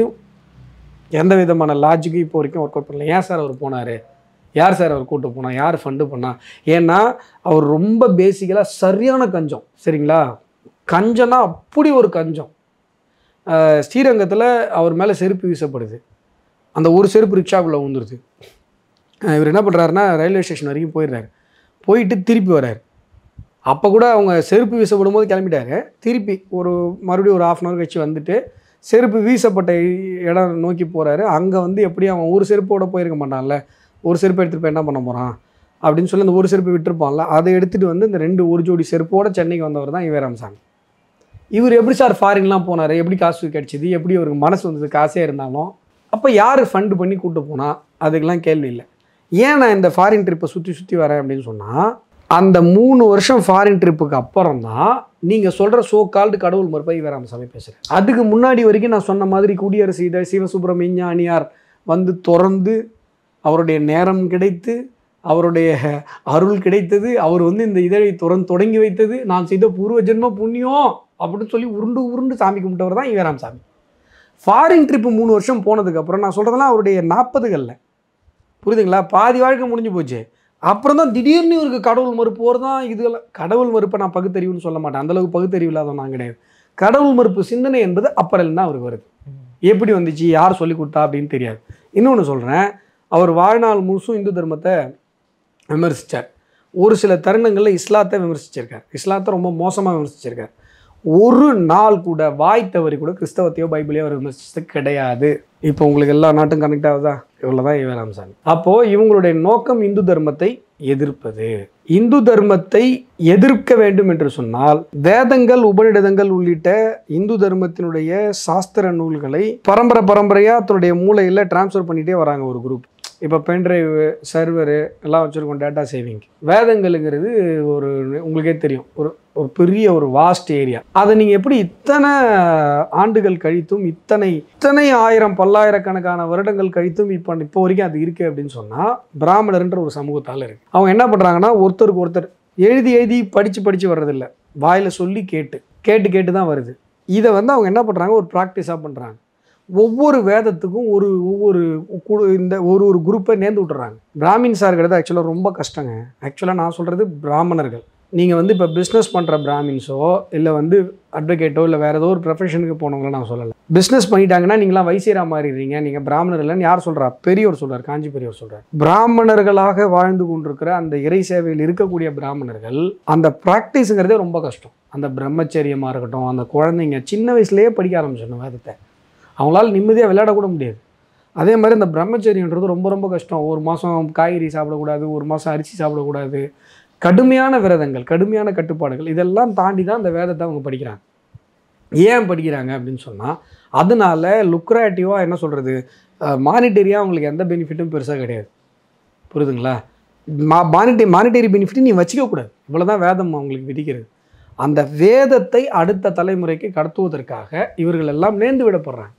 எந்த விதமான லாஜிக்கும் இப்போ வரைக்கும் ஒர்க் அவுட் பண்ணல. ஏன் சார் அவர் போனார்? யார் சார் அவர் கூட்டு போனா? யார் ஃபண்டு பண்ணா? ஏன்னா அவர் ரொம்ப பேசிக்கலாக சரியான கஞ்சம். சரிங்களா? கஞ்சம்னா அப்படி ஒரு கஞ்சம். ஸ்ரீரங்கத்தில் அவர் மேலே செருப்பு வீசப்படுது. அந்த ஒரு செருப்பு ரிக்ஷாக்குள்ளே விழுந்துருது இவர் என்ன பண்ணுறாருன்னா ரயில்வே ஸ்டேஷன் வரைக்கும் போயிடுறாரு. போயிட்டு திருப்பி வர்றாரு. அப்போ கூட அவங்க செருப்பு வீசப்படும் போது கிளம்பிட்டாரு. திருப்பி ஒரு மறுபடியும் ஒரு ஆஃப் அன் ஹவர் கழிச்சு வந்துட்டு செருப்பு வீசப்பட்ட இடம் நோக்கி போகிறாரு அங்கே வந்து எப்படி அவன் ஒரு செருப்போட போயிருக்க மாட்டான்ல. ஒரு செருப்பு எடுத்துகிட்டு போய் என்ன பண்ண போகிறான் அப்படின்னு சொல்லி அந்த ஒரு செருப்பு விட்டுருப்பான்ல. அதை எடுத்துகிட்டு வந்து இந்த ரெண்டு ஒரு ஜோடி செருப்போட சென்னைக்கு வந்தவர் தான் இவராமசாமி இவர் எப்படி சார் ஃபாரின்லாம் போனார்? எப்படி காசு கிடைச்சிது? எப்படி அவருக்கு மனசு வந்தது? காசே இருந்தாலும் அப்போ யார் ஃபண்டு பண்ணி கூப்பிட்டு போனால் அதுக்கெல்லாம் கேள்வி இல்லை. ஏன் நான் இந்த ஃபாரின் ட்ரிப்பை சுற்றி சுற்றி வரேன் அப்படின்னு சொன்னால் அந்த மூணு வருஷம் ஃபாரின் ட்ரிப்புக்கு அப்புறம் தான் நீங்கள் சொல்கிற சோ கால்டு கடவுள் மறுப்பை வீராமசாமி பேசுகிறேன் அதுக்கு முன்னாடி வரைக்கும் நான் சொன்ன மாதிரி குடியரசு இதழ் சிவசுப்பிரமணிய அணியார் வந்து திறந்து அவருடைய நேரம் கிடைத்து அவருடைய அருள் கிடைத்தது அவர் வந்து இந்த இதழை துறந்து தொடங்கி வைத்தது நான் செய்த பூர்வ ஜென்ம புண்ணியம்! அப்படின்னு சொல்லி உருண்டு உருண்டு சாமி கும்பிட்டவர் தான் ஈவராம் சாமி. ஃபாரின் ட்ரிப்பு மூணு வருஷம் போனதுக்கப்புறம் நான் சொல்கிறதெல்லாம் அவருடைய நாற்பதுகளில். புரியுதுங்களா? பாதி வாழ்க்கை முடிஞ்சு போச்சு. அப்புறம் தான் திடீர்னு இவருக்கு கடவுள் மறுப்பு தான் இதெல்லாம் கடவுள் மறுப்பை நான் பகுத்தறிவுன்னு சொல்ல மாட்டேன். அந்தளவுக்கு பகுத்தறிவு இல்லாதவன் நான் கிடையாது. கடவுள் மறுப்பு சிந்தனை என்பது அப்புறம் தான் அவருக்கு வருது. எப்படி வந்துச்சு? யார் சொல்லி கொடுத்தா அப்படின்னு தெரியாது. இன்னொன்று சொல்கிறேன் அவர் வாழ்நாள் முழுசும் இந்து தர்மத்தை விமர்சித்தார் ஒரு சில தருணங்களில் இஸ்லாத்தை விமர்சிச்சிருக்கார். இஸ்லாத்தை ரொம்ப மோசமாக விமர்சிச்சிருக்கார். ஒரு நாள் கூட வாய் தவறி கூட கிறிஸ்தவத்தையோ பைபிளையோ அவர் விமர்சிச்சது கிடையாது. இப்போ உங்களுக்கு எல்லா நாட்டும் கனெக்ட் ஆகுதா? இவ்வளோ தான் ஈவராமசாமி அப்போது இவங்களுடைய நோக்கம் இந்து தர்மத்தை எதிர்ப்பது. இந்து தர்மத்தை எதிர்க்க வேண்டும் என்று சொன்னால் வேதங்கள் உபநிடதங்கள் உள்ளிட்ட இந்து தர்மத்தினுடைய சாஸ்திர நூல்களை பரம்பரை பரம்பரையாக தன்னுடைய மூளையில் டிரான்ஸ்ஃபர் பண்ணிகிட்டே வராங்க ஒரு குரூப் இப்போ பென்ட்ரைவு சர்வரு எல்லாம் வச்சுருக்கோம் டேட்டா சேவிங் வேதங்களுங்கிறது ஒரு உங்களுக்கே தெரியும். ஒரு ஒரு பெரிய ஒரு வாஸ்ட் ஏரியா அதை நீங்கள் எப்படி இத்தனை ஆண்டுகள் கழித்தும் இத்தனை இத்தனை ஆயிரம் பல்லாயிரக்கணக்கான வருடங்கள் கழித்தும் இப்போ இப்போ வரைக்கும் அது இருக்குது அப்படின்னு சொன்னால் பிராமணர்ன்ற ஒரு சமூகத்தால் இருக்குது அவங்க என்ன பண்ணுறாங்கன்னா ஒருத்தருக்கு ஒருத்தர் எழுதி எழுதி படித்து படித்து வர்றதில்ல. வாயில் சொல்லி கேட்டு கேட்டு கேட்டு தான் வருது. இதை வந்து அவங்க என்ன பண்ணுறாங்க ஒரு ப்ராக்டிஸாக பண்ணுறாங்க ஒவ்வொரு வேதத்துக்கும் ஒரு ஒவ்வொரு குழு இந்த ஒரு ஒரு குரூப்பை நேர்ந்து விட்டுறாங்க. பிராமின்ஸாக இருக்கிறது ஆக்சுவலாக ரொம்ப கஷ்டங்க. ஆக்சுவலாக நான் சொல்கிறது பிராமணர்கள். நீங்கள் வந்து இப்போ பிஸ்னஸ் பண்ணுற பிராமின்ஸோ இல்லை வந்து அட்வொகேட்டோ இல்லை வேறு ஏதோ ஒரு ப்ரொஃபஷனுக்கு போனவங்களோ நான் சொல்லலை. பிஸ்னஸ் பண்ணிட்டாங்கன்னா நீங்களாம் வைசியரா மாறிடுறீங்க. நீங்கள் பிராமணர் இல்லைன்னு யார் சொல்கிறா பெரியவர் சொல்கிறார் காஞ்சி பெரியவர் சொல்கிறார் பிராமணர்களாக வாழ்ந்து கொண்டிருக்கிற அந்த இறை சேவையில் இருக்கக்கூடிய பிராமணர்கள் அந்த ப்ராக்டிஸுங்கிறதே ரொம்ப கஷ்டம். அந்த பிரம்மச்சரியமாக இருக்கட்டும் அந்த குழந்தைங்க சின்ன வயசுலேயே படிக்க ஆரம்பிச்சிடணும் வேதத்தை. அவங்களால நிம்மதியாக விளையாடக்கூட முடியாது. அதே மாதிரி இந்த பிரம்மச்சரியன்றது ரொம்ப ரொம்ப கஷ்டம். ஒரு மாதம் காய்கறி சாப்பிடக்கூடாது ஒரு மாதம் அரிசி சாப்பிடக்கூடாது. கடுமையான விரதங்கள் கடுமையான கட்டுப்பாடுகள் இதெல்லாம் தாண்டி தான் அந்த வேதத்தை அவங்க படிக்கிறாங்க. ஏன் படிக்கிறாங்க அப்படின்னு சொன்னால் அதனால லுக்ராட்டிவாக என்ன சொல்கிறது மானிட்டரியாக அவங்களுக்கு எந்த பெனிஃபிட்டும் பெருசாக கிடையாது. புரியுதுங்களா? மா மானிட்டரி மானிட்டரி பெனிஃபிட் நீ வச்சுக்கக்கூடாது இவ்வளோ தான் வேதம் அவங்களுக்கு விதிக்கிறது. அந்த வேதத்தை அடுத்த தலைமுறைக்கு கடத்துவதற்காக இவர்கள் எல்லாம் நேர்ந்து விடப்படுறாங்க.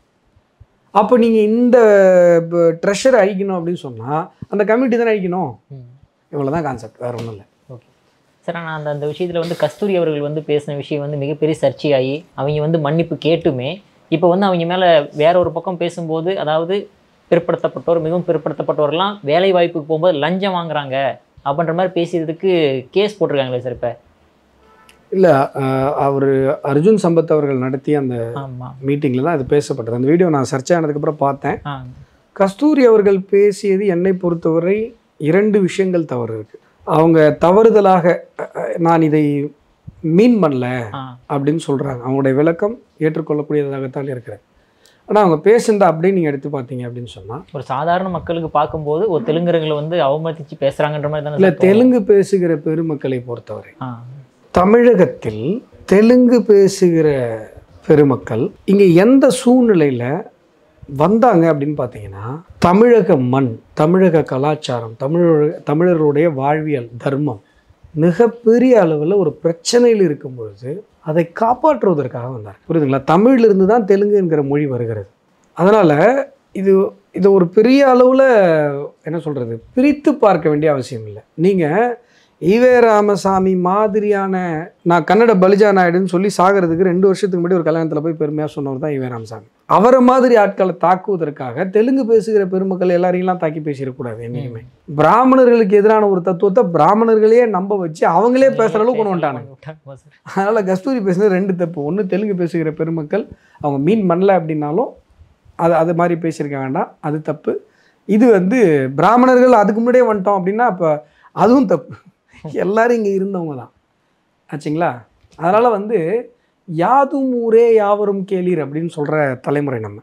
அப்போ நீங்கள் இந்த ட்ரெஷர் அழிக்கணும் அப்படின்னு சொன்னால் அந்த கம்யூனிட்டி தானே அழிக்கணும்? இவ்வளோ தான் கான்செப்ட் வேறு ஒன்றும் இல்லை. ஓகே. சார் ஆனால் அந்த அந்த விஷயத்தில் வந்து கஸ்தூரி அவர்கள் வந்து பேசின விஷயம் வந்து மிகப்பெரிய சர்ச்சையாகி அவங்க வந்து மன்னிப்பு கேட்டுமே இப்போ வந்து அவங்க மேலே வேற ஒரு பக்கம் பேசும்போது அதாவது பிற்படுத்தப்பட்டோர் மிகவும் பிற்படுத்தப்பட்டவர்லாம் வேலை வாய்ப்புக்கு போகும்போது லஞ்சம் வாங்குறாங்க அப்படின்ற மாதிரி பேசியதுக்கு கேஸ் போட்டிருக்காங்களே சார் இப்போ? இல்லை அவர் அர்ஜுன் சம்பத் அவர்கள் நடத்திய அந்த மீட்டிங்கில் தான் இது பேசப்பட்டது. அந்த வீடியோ நான் சர்ச் ஆனதுக்கப்புறம் பார்த்தேன். கஸ்தூரி அவர்கள் பேசியது என்னை பொறுத்தவரை இரண்டு விஷயங்கள் தவறு இருக்கு. அவங்க தவறுதலாக நான் இதை மீன் பண்ணல அப்படின்னு சொல்கிறாங்க அவங்களுடைய விளக்கம் ஏற்றுக்கொள்ளக்கூடியதாகத்தான் இருக்கிறது. ஆனால் அவங்க பேசுனதை அப்படியே நீங்கள் எடுத்து பார்த்தீங்க அப்படின்னு சொன்னால் ஒரு சாதாரண மக்களுக்கு பார்க்கும்போது ஒரு தெலுங்கர்களை வந்து அவமதிச்சு பேசுறாங்கன்ற மாதிரி தானே இல்லை? தெலுங்கு பேசுகிற பெருமக்களை பொறுத்தவரை. தமிழகத்தில் தெலுங்கு பேசுகிற பெருமக்கள் இங்கே எந்த சூழ்நிலையில் வந்தாங்க அப்படின்னு பார்த்தீங்கன்னா தமிழக மண் தமிழக கலாச்சாரம் தமிழ தமிழர்களுடைய வாழ்வியல் தர்மம் மிகப்பெரிய அளவில் ஒரு பிரச்சனையில் இருக்கும் பொழுது அதை காப்பாற்றுவதற்காக வந்தார் புரியுதுங்களா? தமிழிலிருந்து தான் தெலுங்குங்கிற மொழி வருகிறது. அதனால் இது இதை ஒரு பெரிய அளவில் என்ன சொல்கிறது பிரித்து பார்க்க வேண்டிய அவசியம் இல்லை. நீங்கள் ஈவே ராமசாமி மாதிரியான நான் கன்னட பலிஜா நாயுடுன்னு சொல்லி சாகிறதுக்கு ரெண்டு வருஷத்துக்கு முன்னாடி ஒரு கல்யாணத்தில் போய் பெருமையாக சொன்னவர் தான் ஈவே ராமசாமி. அவரை மாதிரி ஆட்களை தாக்குவதற்காக தெலுங்கு பேசுகிற பெருமக்கள் எல்லாரையும்லாம் தாக்கி பேசிடக்கூடாது என்னைக்குமே பிராமணர்களுக்கு எதிரான ஒரு தத்துவத்தை பிராமணர்களையே நம்ப வச்சு அவங்களே பேசுகிற அளவுக்கு கொண்டு வந்துட்டாங்க அதனால் கஸ்தூரி பேசுனது ரெண்டு தப்பு. ஒன்று தெலுங்கு பேசுகிற பெருமக்கள் அவங்க மீன் பண்ணல அப்படின்னாலும் அது அது மாதிரி பேசியிருக்க வேண்டாம். அது தப்பு. இது வந்து பிராமணர்கள் அதுக்கு முன்னாடியே வந்துட்டோம் அப்படின்னா அப்போ அதுவும் தப்பு. எல்லாரும் இங்கே இருந்தவங்க தான் ஆச்சுங்களா? அதனால் வந்து யாதும் ஊரே யாவரும் கேளீர் அப்படின்னு சொல்கிற தலைமுறை நம்ம.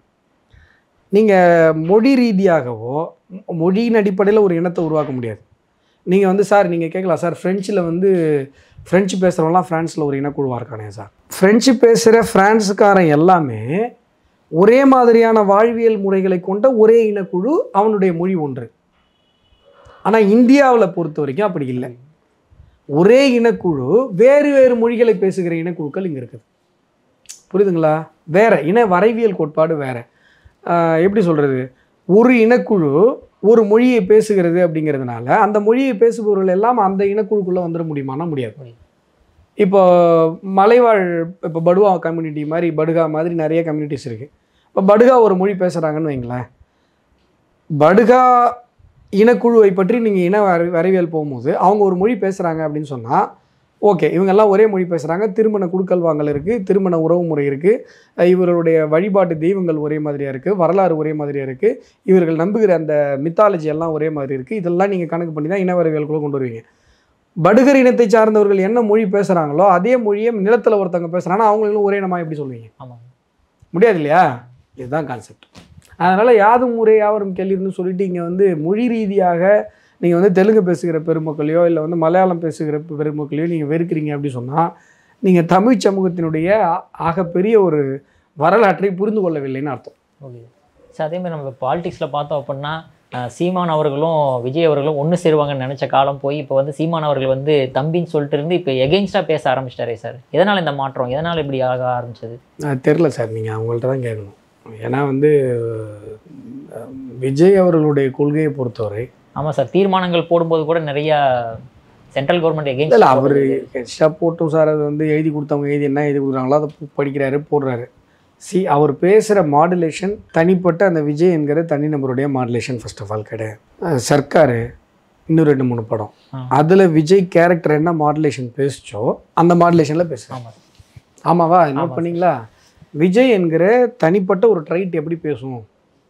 நீங்கள் மொழி ரீதியாகவோ மொழியின் அடிப்படையில் ஒரு இனத்தை உருவாக்க முடியாது. நீங்கள் வந்து சார் நீங்கள் கேட்கலாம் சார் ஃப்ரெஞ்சில் வந்து ஃப்ரெஞ்சு பேசுகிறவங்களாம் ஃப்ரான்ஸில் ஒரு இனக்குழுவாக இருக்கானே சார். ஃப்ரெஞ்சு பேசுகிற ஃப்ரான்ஸுக்காரன் எல்லாமே ஒரே மாதிரியான வாழ்வியல் முறைகளை கொண்ட ஒரே இனக்குழு அவனுடைய மொழி ஒன்று. ஆனால் இந்தியாவில் பொறுத்த வரைக்கும் அப்படி இல்லை. ஒரே இனக்குழு வேறு வேறு மொழிகளை பேசுகிற இனக்குழுக்கள் இங்கே இருக்குது. புரியுதுங்களா? வேற இன வரைவியல் கோட்பாடு வேற. எப்படி சொல்கிறது ஒரு இனக்குழு ஒரு மொழியை பேசுகிறது அப்படிங்கிறதுனால அந்த மொழியை பேசுபவர்கள் எல்லாம் அந்த இனக்குழுக்குள்ளே வந்துட முடியுமானா முடியாது. முடியாது. இப்போ மலைவாழ் இப்போ படுவா கம்யூனிட்டி மாதிரி படுகா மாதிரி நிறைய கம்யூனிட்டிஸ் இருக்குது இப்போ படுகா ஒரு மொழி பேசுகிறாங்கன்னு வைங்களேன். படுகா இனக்குழுவை பற்றி நீங்கள் இன வரை வரைவியல் போகும்போது அவங்க ஒரு மொழி பேசுகிறாங்க அப்படின்னு சொன்னால் ஓகே இவங்கெல்லாம் ஒரே மொழி பேசுகிறாங்க திருமண குடுக்கல் வாங்கல் இருக்குது திருமண உறவு முறை இருக்குது இவர்களுடைய வழிபாட்டு தெய்வங்கள் ஒரே மாதிரியாக இருக்குது வரலாறு ஒரே மாதிரியாக இருக்குது இவர்கள் நம்புகிற அந்த மித்தாலஜி எல்லாம் ஒரே மாதிரி இருக்குது இதெல்லாம் நீங்கள் கணக்கு பண்ணி தான் இன வரைவியல்குள்ளே கொண்டு வருவீங்க. படுகர் இனத்தை சார்ந்தவர்கள் என்ன மொழி பேசுகிறாங்களோ அதே மொழியை நிலத்தில் ஒருத்தவங்க பேசுகிறாங்கன்னா அவங்களும் ஒரே நம்ம எப்படி சொல்லுவீங்க ஆமாம் முடியாது இல்லையா? இதுதான் கான்செப்ட் அதனால் யாதும் ஊரே யாவரும் கேள்வின்னு சொல்லிட்டு இங்கே வந்து மொழி ரீதியாக நீங்கள் வந்து தெலுங்கு பேசுகிற பெருமக்களையோ இல்லை வந்து மலையாளம் பேசுகிற பெருமக்களையோ நீங்கள் வெறுக்கிறீங்க அப்படி சொன்னால் நீங்கள் தமிழ் சமூகத்தினுடைய ஆகப்பெரிய ஒரு வரலாற்றை புரிந்து கொள்ளவில்லைன்னு அர்த்தம். ஓகே. சார் அதே மாதிரி நம்ம பாலிடிக்ஸில் பார்த்தோம் அப்படின்னா சீமான் அவர்களும் விஜய் அவர்களும் ஒன்று சேருவாங்கன்னு நினச்ச காலம் போய் இப்போ வந்து சீமான் அவர்கள் வந்து தம்பின்னு சொல்லிட்டு இருந்து இப்போ எகெயின்ஸ்டாக பேச ஆரம்பிச்சிட்டாரே சார். எதனால் இந்த மாற்றம்? எதனால் இப்படி ஆக ஆரம்பிச்சது? தெரில சார். நீங்கள் அவங்கள்ட்ட தான் கேட்கணும். ஏன்னா வந்து விஜய் அவர்களுடைய கொள்கையை பொறுத்தவரை ஆமாம் சார் தீர்மானங்கள் போடும்போது கூட நிறையா சென்ட்ரல் கவர்மெண்ட் இல்லை எகெயின்ஸ்ட் அவர் எக்ஸ்ட்ரா போட்டும் சார் அது வந்து எழுதி கொடுத்தவங்க எழுதி என்ன எழுதி கொடுக்குறாங்களோ அதை படிக்கிறாரு போடுறாரு. சி அவர் பேசுகிற மாடுலேஷன் தனிப்பட்ட அந்த விஜய் என்கிற தனி நபருடைய மாடுலேஷன் ஃபர்ஸ்ட் ஆஃப் ஆல் கிடையாது சர்க்காரு இன்னும் ரெண்டு மூணு படம். அதில் விஜய் கேரக்டர் என்ன மாடுலேஷன் பேசுச்சோ அந்த மாடுலேஷனில் பேசுகிறேன் ஆமாம் ஆமாவா? நோட் பண்ணீங்களா? விஜய் என்கிற தனிப்பட்ட ஒரு ட்ரைட் எப்படி பேசும்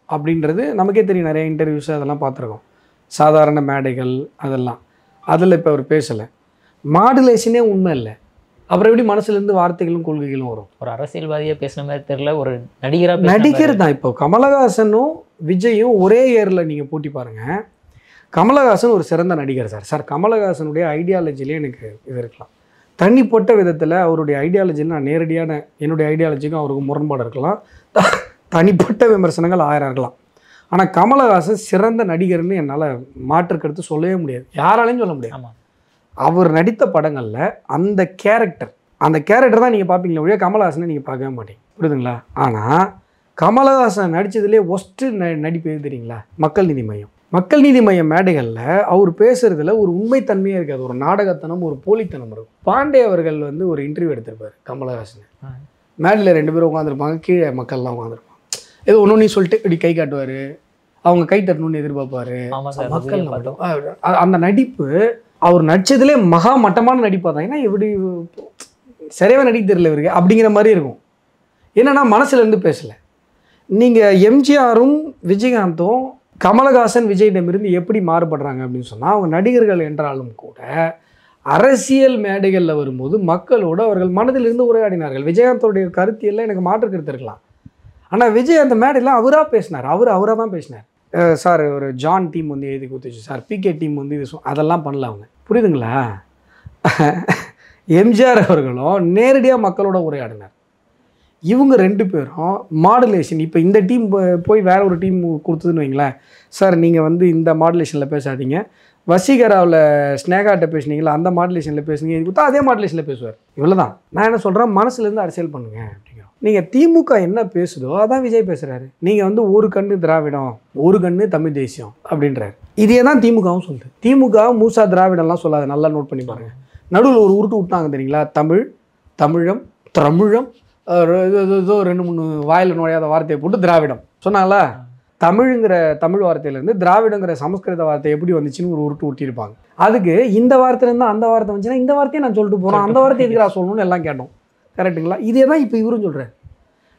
அப்படின்றது நமக்கே தெரியும். நிறைய இன்டர்வியூஸ் அதெல்லாம் பார்த்துருக்கோம். சாதாரண மேடைகள் அதெல்லாம். அதில் இப்போ அவர் பேசலை. மாடுலேஷனே உண்மை இல்லை. அப்புறம் எப்படி மனசுலேருந்து வார்த்தைகளும் கொள்கைகளும் வரும்? ஒரு அரசியல்வாதியா பேசுன மாதிரி தெரியல ஒரு நடிகரா பேசுன நடிகர் தான் இப்போ. கமலஹாசனும் விஜயும் ஒரே இயரில் நீங்கள் போட்டி பாருங்கள் கமலஹாசன் ஒரு சிறந்த நடிகர் சார். சார் கமலஹாசனுடைய ஐடியாலஜிலே எனக்கு இது இருக்கலாம். தனிப்பட்ட விதத்தில் அவருடைய ஐடியாலஜியில் நான் நேரடியான என்னுடைய ஐடியாலஜிக்கும் அவருக்கு முரண்பாடு இருக்கலாம். தனிப்பட்ட விமர்சனங்கள் ஆயிரம் இருக்கலாம். ஆனால் கமலஹாசன் சிறந்த நடிகர்னு என்னால் மாற்று கருத்து சொல்லவே முடியாது. யாராலையும் சொல்ல முடியாது. அவர் நடித்த படங்களில் அந்த கேரக்டர் அந்த கேரக்டர் தான் நீங்கள் பார்ப்பீங்களே ஒழிய கமலஹாசனை நீங்கள் பார்க்கவே மாட்டீங்க. புரியுதுங்களா? ஆனால் கமலஹாசன் நடித்ததுலேயே ஒஸ்ட்டு ந நடிப்பு தெரியுங்களா? மக்கள் நீதி மையம். மக்கள் நீதி மையம் மேடைகளில் அவர் பேசுறதுல ஒரு உண்மைத்தன்மையே இருக்காது. ஒரு நாடகத்தனம் ஒரு போலித்தனம் இருக்கும். பாண்டே அவர்கள் வந்து ஒரு இன்டர்வியூ எடுத்திருப்பார் கமலஹாசன். மேடையில் ரெண்டு பேரும் உட்காந்துருப்பாங்க கீழே மக்கள்லாம் உட்காந்துருப்பாங்க ஏதோ ஒன்று ஒன்று சொல்லிட்டு இப்படி கை காட்டுவார். அவங்க கை தட்டணும்னு எதிர்பார்ப்பாரு. மக்கள் அந்த நடிப்பு அவர் நடிச்சதுலே மகா மட்டமான நடிப்பாக தான். ஏன்னா எப்படி சரியாக நடிக்க தெரியல இவருக்கு அப்படிங்கிற மாதிரி இருக்கும். என்னன்னா மனசுல இருந்து பேசல. நீங்கள் எம்ஜிஆரும் விஜயகாந்தும் கமலஹாசன் விஜயிடமிருந்து எப்படி மாறுபடுறாங்க அப்படின்னு சொன்னால் அவங்க நடிகர்கள் என்றாலும் கூட அரசியல் மேடைகளில் வரும்போது மக்களோடு அவர்கள் மனதிலிருந்து உரையாடினார்கள். விஜயகாந்தோடைய கருத்தியெல்லாம் எனக்கு மாற்று கருத்து இருக்கலாம். ஆனால் விஜய் அந்த மேடையில் அவராக பேசினார். அவர் அவராக தான் பேசினார். சார் ஒரு ஜான் டீம் வந்து எழுதி கொடுத்துச்சு சார். பிகே டீம் வந்து இது அதெல்லாம் பண்ணல அவங்க. புரியுதுங்களா? எம்ஜிஆர் அவர்களும் நேரடியாக மக்களோட உரையாடினார். இவங்க ரெண்டு பேரும் மாடுலேஷன் இப்போ இந்த டீம் போய் வேற ஒரு டீம் கொடுத்ததுன்னு வைங்களேன். சார் நீங்கள் வந்து இந்த மாடுலேஷனில் பேசாதீங்க. வசீகராவில் ஸ்னேகாட்ட பேசுனீங்களா? அந்த மாடுலேஷனில் பேசுனீங்க. இது கொடுத்தா அதே மாடுலேஷனில் பேசுவார். இவ்வளோ தான் நான் என்ன சொல்கிறேன் மனசுலேருந்து அரசியல் பண்ணுங்க அப்படிங்கிறோம் நீங்கள் திமுக என்ன பேசுதோ அதான் விஜய் பேசுகிறாரு நீங்கள் வந்து ஒரு கண்ணு திராவிடம் ஒரு கண்ணு தமிழ் தேசியம் அப்படின்றாரு. இதே தான் திமுகவும் சொல்லுது. திமுக மூசா திராவிடம்லாம் சொல்லாது நல்லா நோட் பண்ணி பாருங்கள் நடுவில் ஒரு உருட்டு விட்டாங்க தெரியுங்களா? தமிழ் தமிழம் தமிழம் ஏதோ இது- இதோ ரெண்டு மூணு வாயில் நுழையாத வார்த்தையை போட்டு திராவிடம். சொன்னாங்களா? தமிழுங்கிற தமிழ் வார்த்தையிலேருந்து திராவிடங்கிற சமஸ்கிருத வார்த்தை எப்படி வந்துச்சுன்னு ஒரு உருட்டு ஊட்டியிருப்பாங்க அதுக்கு இந்த வார்த்தையிலேருந்து அந்த வார்த்தை வந்துச்சுன்னா இந்த வார்த்தையை நான் சொல்லிட்டு போகிறேன் அந்த வார்த்தை எதுக்கு நான் சொல்லணும்னு எல்லாம் கேட்டோம். கரெக்ட்டுங்களா? இதே தான் இப்போ இவரும் சொல்கிறேன்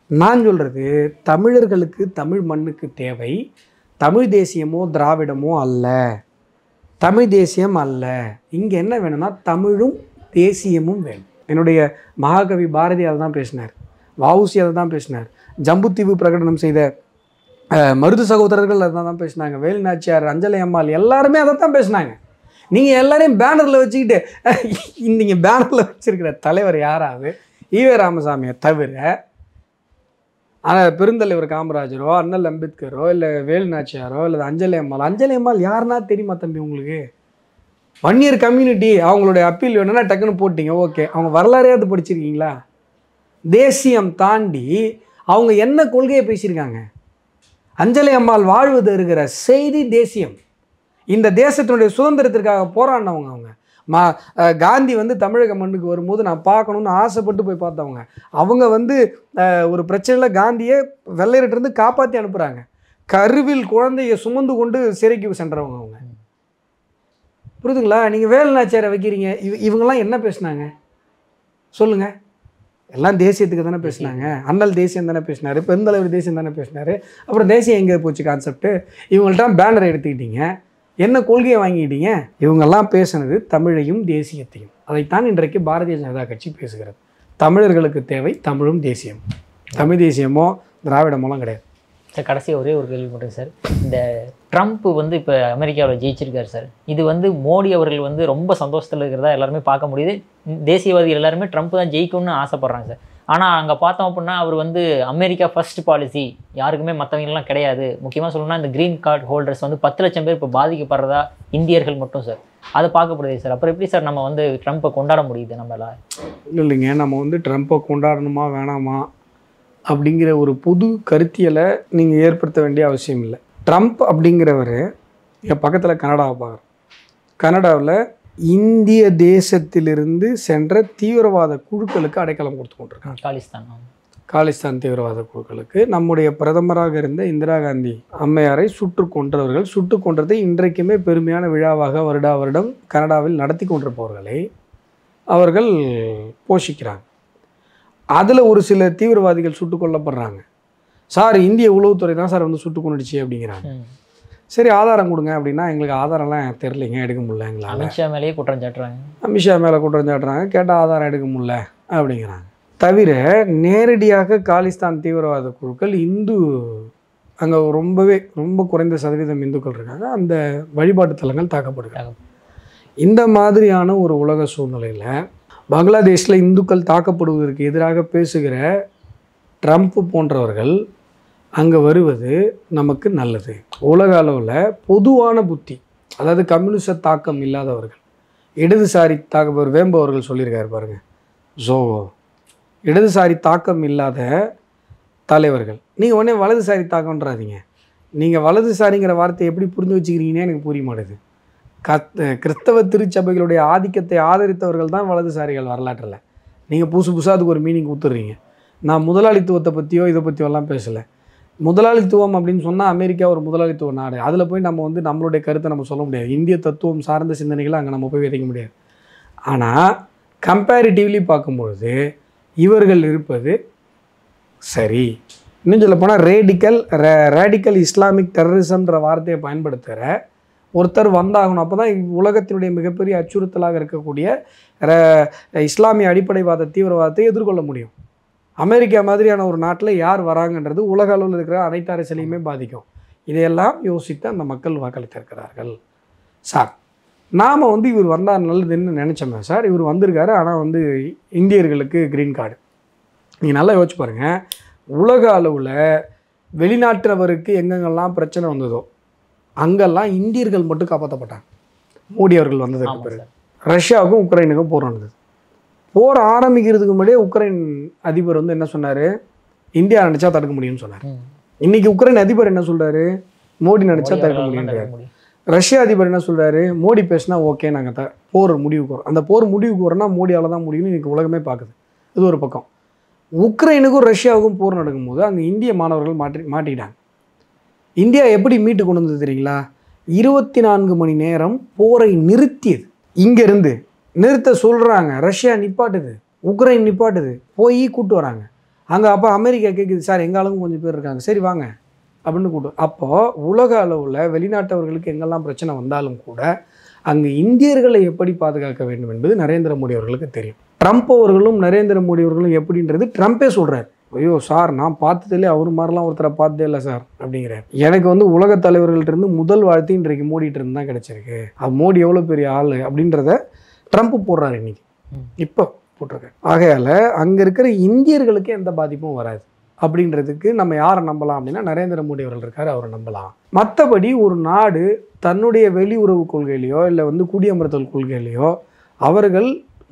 நான் சொல்கிறது தமிழர்களுக்கு தமிழ் மண்ணுக்கு தேவை. தமிழ் தேசியமோ திராவிடமோ அல்ல. தமிழ் தேசியம் அல்ல. இங்கே என்ன வேணும்னா தமிழும் தேசியமும் வேணும். என்னுடைய மகாகவி பாரதியார் தான் பேசினார். வஉசி அதை தான் பேசினார். ஜம்புத்தீவு பிரகடனம் செய்த மருது சகோதரர்கள் அதை தான் பேசினாங்க. வேலு நாச்சியார் அஞ்சலி அம்மாள் எல்லாருமே அதை தான் பேசினாங்க. நீங்கள் எல்லாரையும் பேனரில் வச்சுக்கிட்டு நீங்கள் பேனரில் வச்சுருக்கிற தலைவர் யாராவது? ஈவே ராமசாமியை தவிர ஆனால் பெருந்தலைவர் காமராஜரோ அண்ணல் அம்பேத்கரோ இல்லை வேலு நாச்சியாரோ இல்லை அஞ்சலி அம்மாள் அஞ்சலி அம்மாள் யாருன்னா தெரியுமா தம்பி உங்களுக்கு? வன்னியர் கம்யூனிட்டி அவங்களுடைய அப்பீல் வேணும்னா டக்குன்னு போட்டிங்க. ஓகே அவங்க வரலாறையாவது படிச்சிருக்கீங்களா? தேசியம் தாண்டி அவங்க என்ன கொள்கையை பேசியிருக்காங்க? அஞ்சலி அம்மாள் வாழ்வது இருக்கிற செய்தி தேசியம். இந்த தேசத்தினுடைய சுதந்திரத்திற்காக போராடினவங்க அவங்க. மா காந்தி வந்து தமிழக மண்ணுக்கு வரும்போது நான் பார்க்கணுன்னு ஆசைப்பட்டு போய் பார்த்தவங்க. அவங்க வந்து ஒரு பிரச்சனையில் காந்தியை வெள்ளையிட்டிருந்து காப்பாற்றி அனுப்புகிறாங்க கருவில் குழந்தையை சுமந்து கொண்டு சிறைக்கு சென்றவங்க அவங்க. புரியுதுங்களா நீங்கள் வேலுநாச்சியாரை வைக்கிறீங்க. இவ இவங்கெல்லாம் என்ன பேசுனாங்க? சொல்லுங்கள் எல்லாம் தேசியத்துக்கு தானே பேசுனாங்க. அண்ணல் தேசியம் தானே பேசினார் பெருந்தலைவர் தேசியம் தானே பேசினாரு. அப்புறம் தேசியம் எங்கே போச்சு கான்செப்ட் இவங்கள்ட்ட பேனர் எடுத்துக்கிட்டீங்க. என்ன கொள்கையை வாங்கிக்கிட்டீங்க? இவங்கெல்லாம் பேசுனது தமிழையும் தேசியத்தையும். அதைத்தான் இன்றைக்கு பாரதிய ஜனதா கட்சி பேசுகிறது. தமிழர்களுக்கு தேவை தமிழும் தேசியம். தமிழ் தேசியமோ திராவிடமோலாம் கிடையாது. சார் கடைசி ஒரே ஒரு கேள்வி மட்டும் சார். இந்த ட்ரம்ப் வந்து இப்போ அமெரிக்காவில் ஜெயிச்சிருக்காரு சார். இது வந்து மோடி அவர்கள் வந்து ரொம்ப சந்தோஷத்தில் இருக்கிறதா எல்லாருமே பார்க்க முடியுது. தேசியவாதிகள் எல்லாருமே ட்ரம்ப் தான் ஜெயிக்கும்னு ஆசைப்பட்றாங்க சார். ஆனால் அங்கே பார்த்தோம் அப்படின்னா அவர் வந்து அமெரிக்கா ஃபர்ஸ்ட் பாலிசி யாருக்குமே மற்றவங்களாம் கிடையாது. முக்கியமாக சொல்லணும்னா இந்த க்ரீன் கார்டு ஹோல்டர்ஸ் வந்து பத்து லட்சம் பேர் இப்போ பாதிக்கப்படுறதா இந்தியர்கள் மட்டும் சார். அதை பார்க்கப்படுது சார். அப்புறம் எப்படி சார் நம்ம வந்து ட்ரம்ப்பை கொண்டாட முடியுது நம்மளால்? இல்லை இல்லைங்க. நம்ம வந்து ட்ரம்ப்பை கொண்டாடணுமா வேணாமா? அப்படிங்கிற ஒரு புது கருத்தியலை நீங்கள் ஏற்படுத்த வேண்டிய அவசியம் இல்லை. ட்ரம்ப் அப்படிங்கிறவர் என் பக்கத்தில் கனடாவை பார்க்குறோம் கனடாவில் இந்திய தேசத்திலிருந்து சென்ற தீவிரவாத குழுக்களுக்கு அடைக்கலம் கொடுத்து கொண்டிருக்காங்க. காலிஸ்தான் காலிஸ்தான் தீவிரவாத குழுக்களுக்கு நம்முடைய பிரதமராக இருந்த இந்திரா காந்தி அம்மையாரை சுட்டு கொன்றவர்கள் சுட்டு கொன்றதை இன்றைக்குமே பெருமையான விழாவாக வருடா வருடம் கனடாவில் நடத்தி கொண்டிருப்பவர்களை அவர்கள் போஷிக்கிறாங்க. அதில் ஒரு சில தீவிரவாதிகள் சுட்டு கொல்லப்படுறாங்க. சார் இந்திய உளவுத்துறை தான் சார் வந்து சுட்டு கொண்டுடுச்சு அப்படிங்கிறாங்க. சரி ஆதாரம் கொடுங்க அப்படின்னா எங்களுக்கு ஆதாரம்லாம் தெரிலிங்க எடுக்க முடியல எங்களால். அமித்ஷா மேலேயே குற்றம் சாட்டுறாங்க. அமித்ஷா மேலே குற்றம் சாட்டுறாங்க கேட்ட ஆதாரம் எடுக்க முடியல அப்படிங்கிறாங்க. தவிர நேரடியாக காலிஸ்தான் தீவிரவாத குழுக்கள் இந்து அங்கே ரொம்பவே ரொம்ப குறைந்த சதவீதம் இந்துக்கள் இருக்காங்க அந்த வழிபாட்டு தலங்கள் தாக்கப்படுகிறாங்க. இந்த மாதிரியான ஒரு உலக சூழ்நிலையில் பங்களாதேஷில் இந்துக்கள் தாக்கப்படுவதற்கு எதிராக பேசுகிற ட்ரம்ப் போன்றவர்கள் அங்கே வருவது நமக்கு நல்லது. உலக அளவில் பொதுவான புத்தி அதாவது கம்யூனிச தாக்கம் இல்லாதவர்கள். இடதுசாரி தாக்க வேம்பு அவர்கள் சொல்லியிருக்காரு பாருங்கள் ஜோவோ இடதுசாரி தாக்கம் இல்லாத தலைவர்கள். நீங்கள் உடனே வலதுசாரி தாக்கம்ன்றாதீங்க. நீங்கள் வலதுசாரிங்கிற வார்த்தையை எப்படி புரிஞ்சு வச்சுக்கிறீங்கன்னே எனக்கு புரிய மாட்டேது கிறிஸ்தவ திருச்சபைகளுடைய ஆதிக்கத்தை ஆதரித்தவர்கள் தான் வலதுசாரிகள் வரலாற்றில். நீங்கள் புதுசு புதுசாக அதுக்கு ஒரு மீனிங் கொடுத்துட்றீங்க. நான் முதலாளித்துவத்தை பற்றியோ இதை பற்றியோலாம் பேசலை. முதலாளித்துவம் அப்படின்னு சொன்னால் அமெரிக்கா ஒரு முதலாளித்துவ நாடு. அதில் போய் நம்ம வந்து நம்மளுடைய கருத்தை நம்ம சொல்ல முடியாது. இந்திய தத்துவம் சார்ந்த சிந்தனைகளை அங்கே நம்ம போய் விதைக்க முடியாது. ஆனால் கம்பேரிட்டிவ்லி பார்க்கும்பொழுது இவர்கள் இருப்பது சரி. இன்னும் சொல்ல போனால் ரேடிக்கல் ரேடிக்கல் இஸ்லாமிக் டெரரிசம்ன்ற வார்த்தையை பயன்படுத்துகிற ஒருத்தர் வந்தாகணும். அப்போ தான் உலகத்தினுடைய மிகப்பெரிய அச்சுறுத்தலாக இருக்கக்கூடிய இஸ்லாமிய அடிப்படைவாத தீவிரவாதத்தை எதிர்கொள்ள முடியும். அமெரிக்கா மாதிரியான ஒரு நாட்டில் யார் வராங்கன்றது உலக அளவில் இருக்கிற அனைத்து அரசியலையுமே பாதிக்கும். இதையெல்லாம் யோசித்து அந்த மக்கள் வாக்களித்திருக்கிறார்கள். சார் நாம் வந்து இவர் வந்தார் நல்லதுன்னு நினச்சோமே சார்? இவர் வந்திருக்காரு ஆனால் வந்து இந்தியர்களுக்கு க்ரீன் கார்டு நீங்கள் நல்லா யோசிச்சு பாருங்கள் உலக அளவில் வெளிநாட்டவருக்கு எங்கெங்கெல்லாம் பிரச்சனை வந்ததோ அங்கெல்லாம் இந்தியர்கள் மட்டும் காப்பாற்றப்பட்டாங்க மோடி அவர்கள் வந்ததுக்கு பிறகு. ரஷ்யாவுக்கும் உக்ரைனுக்கும் போர் நடந்தது. போர் ஆரம்பிக்கிறதுக்கு முன்னாடியே உக்ரைன் அதிபர் வந்து என்ன சொன்னார்? இந்தியா நினச்சா தடுக்க முடியும்னு சொன்னார். இன்னைக்கு உக்ரைன் அதிபர் என்ன சொல்றாரு? மோடி நினச்சா தடுக்க முடியுன்றாரு முடியும். ரஷ்ய அதிபர் என்ன சொல்றாரு? மோடி பேசினா ஓகே நாங்கள் த போர் முடிவுக்கு வரோம். அந்த போர் முடிவுக்கு வரோம்னா மோடியால் தான் முடியும்னு இன்னைக்கு உலகமே பார்க்குது இது ஒரு பக்கம். உக்ரைனுக்கும் ரஷ்யாவுக்கும் போர் நடக்கும்போது அங்கே இந்திய மாணவர்கள் மாட்டி மாட்டிக்கிட்டாங்க. இந்தியா எப்படி மீட்டு கொண்டு வந்தது தெரியுங்களா? இருபத்தி நான்கு மணி நேரம் போரை நிறுத்தியது. இங்கேருந்து நிறுத்த சொல்கிறாங்க ரஷ்யா நிப்பாட்டுது. உக்ரைன் நிப்பாட்டுது. போய் கூப்பிட்டு வராங்க. அங்கே அப்போ அமெரிக்கா கேட்குது சார் எங்காலும் கொஞ்சம் பேர் இருக்காங்க. சரி வாங்க. அப்படின்னு கூப்பிட்டு அப்போது உலக அளவில் வெளிநாட்டவர்களுக்கு எங்கெல்லாம் பிரச்சனை வந்தாலும் கூட அங்கு இந்தியர்களை எப்படி பாதுகாக்க வேண்டும் என்பது நரேந்திர மோடி அவர்களுக்கு தெரியும். ட்ரம்ப் அவர்களும் நரேந்திர மோடி அவர்களும் எப்படின்றது ட்ரம்ப்பே சொல்கிறார் ஐயோ சார் நான் பார்த்ததுலே அவர் மாதிரிலாம் ஒருத்தரை பார்த்ததே இல்லை சார் அப்படிங்கிறார். எனக்கு வந்து உலக தலைவர்கள்ட்டிருந்து முதல் வாழ்த்து இன்றைக்கு மோடிட்டு இருந்து தான் கிடைச்சிருக்கு. அது மோடி எவ்வளோ பெரிய ஆள் அப்படின்றத ட்ரம்ப் போடுறாரு இன்னைக்கு. இப்போ போட்டிருக்காரு ஆகையால் அங்கே இருக்கிற இந்தியர்களுக்கு எந்த பாதிப்பும் வராது. அப்படின்றதுக்கு நம்ம யாரை நம்பலாம் அப்படின்னா நரேந்திர மோடி அவர்கள் இருக்கார் அவரை நம்பலாம். மற்றபடி ஒரு நாடு தன்னுடைய வெளியுறவு கொள்கையிலையோ இல்லை வந்து குடியமர்த்தல் கொள்கையிலையோ அவர்கள்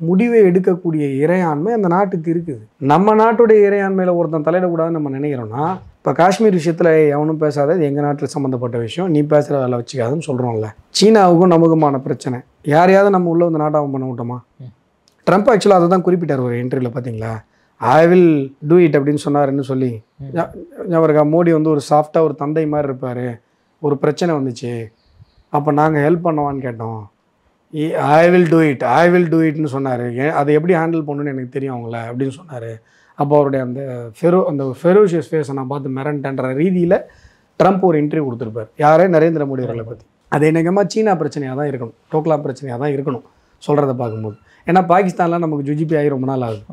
முடிவை எடுக்கக்கூடிய இறையாண்மை அந்த நாட்டுக்கு இருக்குது. நம்ம நாட்டுடைய இறையாண்மையில் ஒருத்தன் தலையிடக்கூடாதுன்னு நம்ம நினைக்கிறோம்னா இப்போ காஷ்மீர் விஷயத்தில் எவனும் பேசாத எங்கள் நாட்டில் சம்மந்தப்பட்ட விஷயம் நீ பேசுகிற வேலை வச்சுக்காதுன்னு சொல்கிறோம்ல சீனாவுக்கும் நமக்குமான பிரச்சனை. யாரையாவது நம்ம உள்ள வந்து நாட்டாவும் பண்ண விட்டோமா? ட்ரம்ப் ஆக்சுவலாக அதை தான் குறிப்பிட்டார் ஒரு இன்டர்வியூவில் பார்த்தீங்களா ஐ வில் டூ இட் அப்படின்னு சொன்னாருன்னு சொல்லி இருக்கா? மோடி வந்து ஒரு சாஃப்டாக ஒரு தந்தை மாதிரி இருப்பார். ஒரு பிரச்சனை வந்துச்சு. அப்போ நாங்கள் ஹெல்ப் பண்ணவான்னு கேட்டோம். I will do it I will do இட்னு சொன்னார். அதை எப்படி ஹேண்டில் பண்ணணும்னு எனக்கு தெரியும் அவங்கள அப்படின்னு சொன்னார். அப்போ அவருடைய அந்த ஃபெரோ அந்த ஃபெரோஷியஸ் ஃபேஸை நான் பார்த்து மிரண்டன்ற ரீதியில் ட்ரம்ப் ஒரு இன்டர்வியூ கொடுத்துருப்பார். யாரே? நரேந்திர மோடி அவர்களை பற்றி அது என்னங்கம்மா சீனா பிரச்சனையாக தான் இருக்கணும். டோக்லா பிரச்சனையாக தான் இருக்கணும் சொல்கிறத பார்க்கும்போது. ஏன்னா பாகிஸ்தான்லாம் நமக்கு ஜுஜிபி ஆகி ரொம்ப நாள் ஆகுது.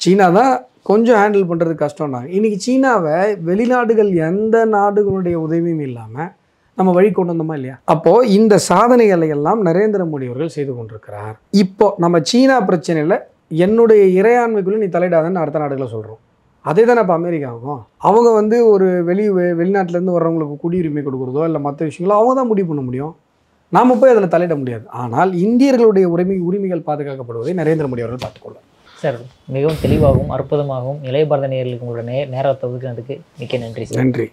சீனா தான் கொஞ்சம் ஹேண்டில் பண்ணுறது கஷ்டம்னா இன்றைக்கி சீனாவை வெளிநாடுகள் எந்த நாடுகளுடைய உதவியும் இல்லாமல் நம்ம வழி கொண்டு வந்தோமா இல்லையா? அப்போது இந்த சாதனைகளை எல்லாம் நரேந்திர மோடி அவர்கள் செய்து கொண்டிருக்கிறார். இப்போ நம்ம சீனா பிரச்சனையில் என்னுடைய இறையாண்மைக்குள்ளே நீ தலையிடாதன்னு அடுத்த நாடுகளை சொல்கிறோம் அதே தானே இப்போ அமெரிக்காவுக்கும்? அவங்க வந்து ஒரு வெளி வெளிநாட்டிலேருந்து வர்றவங்களுக்கு குடியுரிமை கொடுக்குறதோ இல்லை மற்ற விஷயங்களோ அவங்க தான் முடிவு பண்ண முடியும். நாம் போய் அதில் தலையிட முடியாது. ஆனால் இந்தியர்களுடைய உரிமை உரிமைகள் பாதுகாக்கப்படுவதை நரேந்திர மோடி அவர்கள் பார்த்துக்கொள்ளும் சார் மிகவும் தெளிவாகவும் அற்புதமாகவும் இளைய பாரத நேயர்களுக்கு உங்களோட நே நேரத்தை ஒதுக்குனதுக்கு மிக்க நன்றி நன்றி.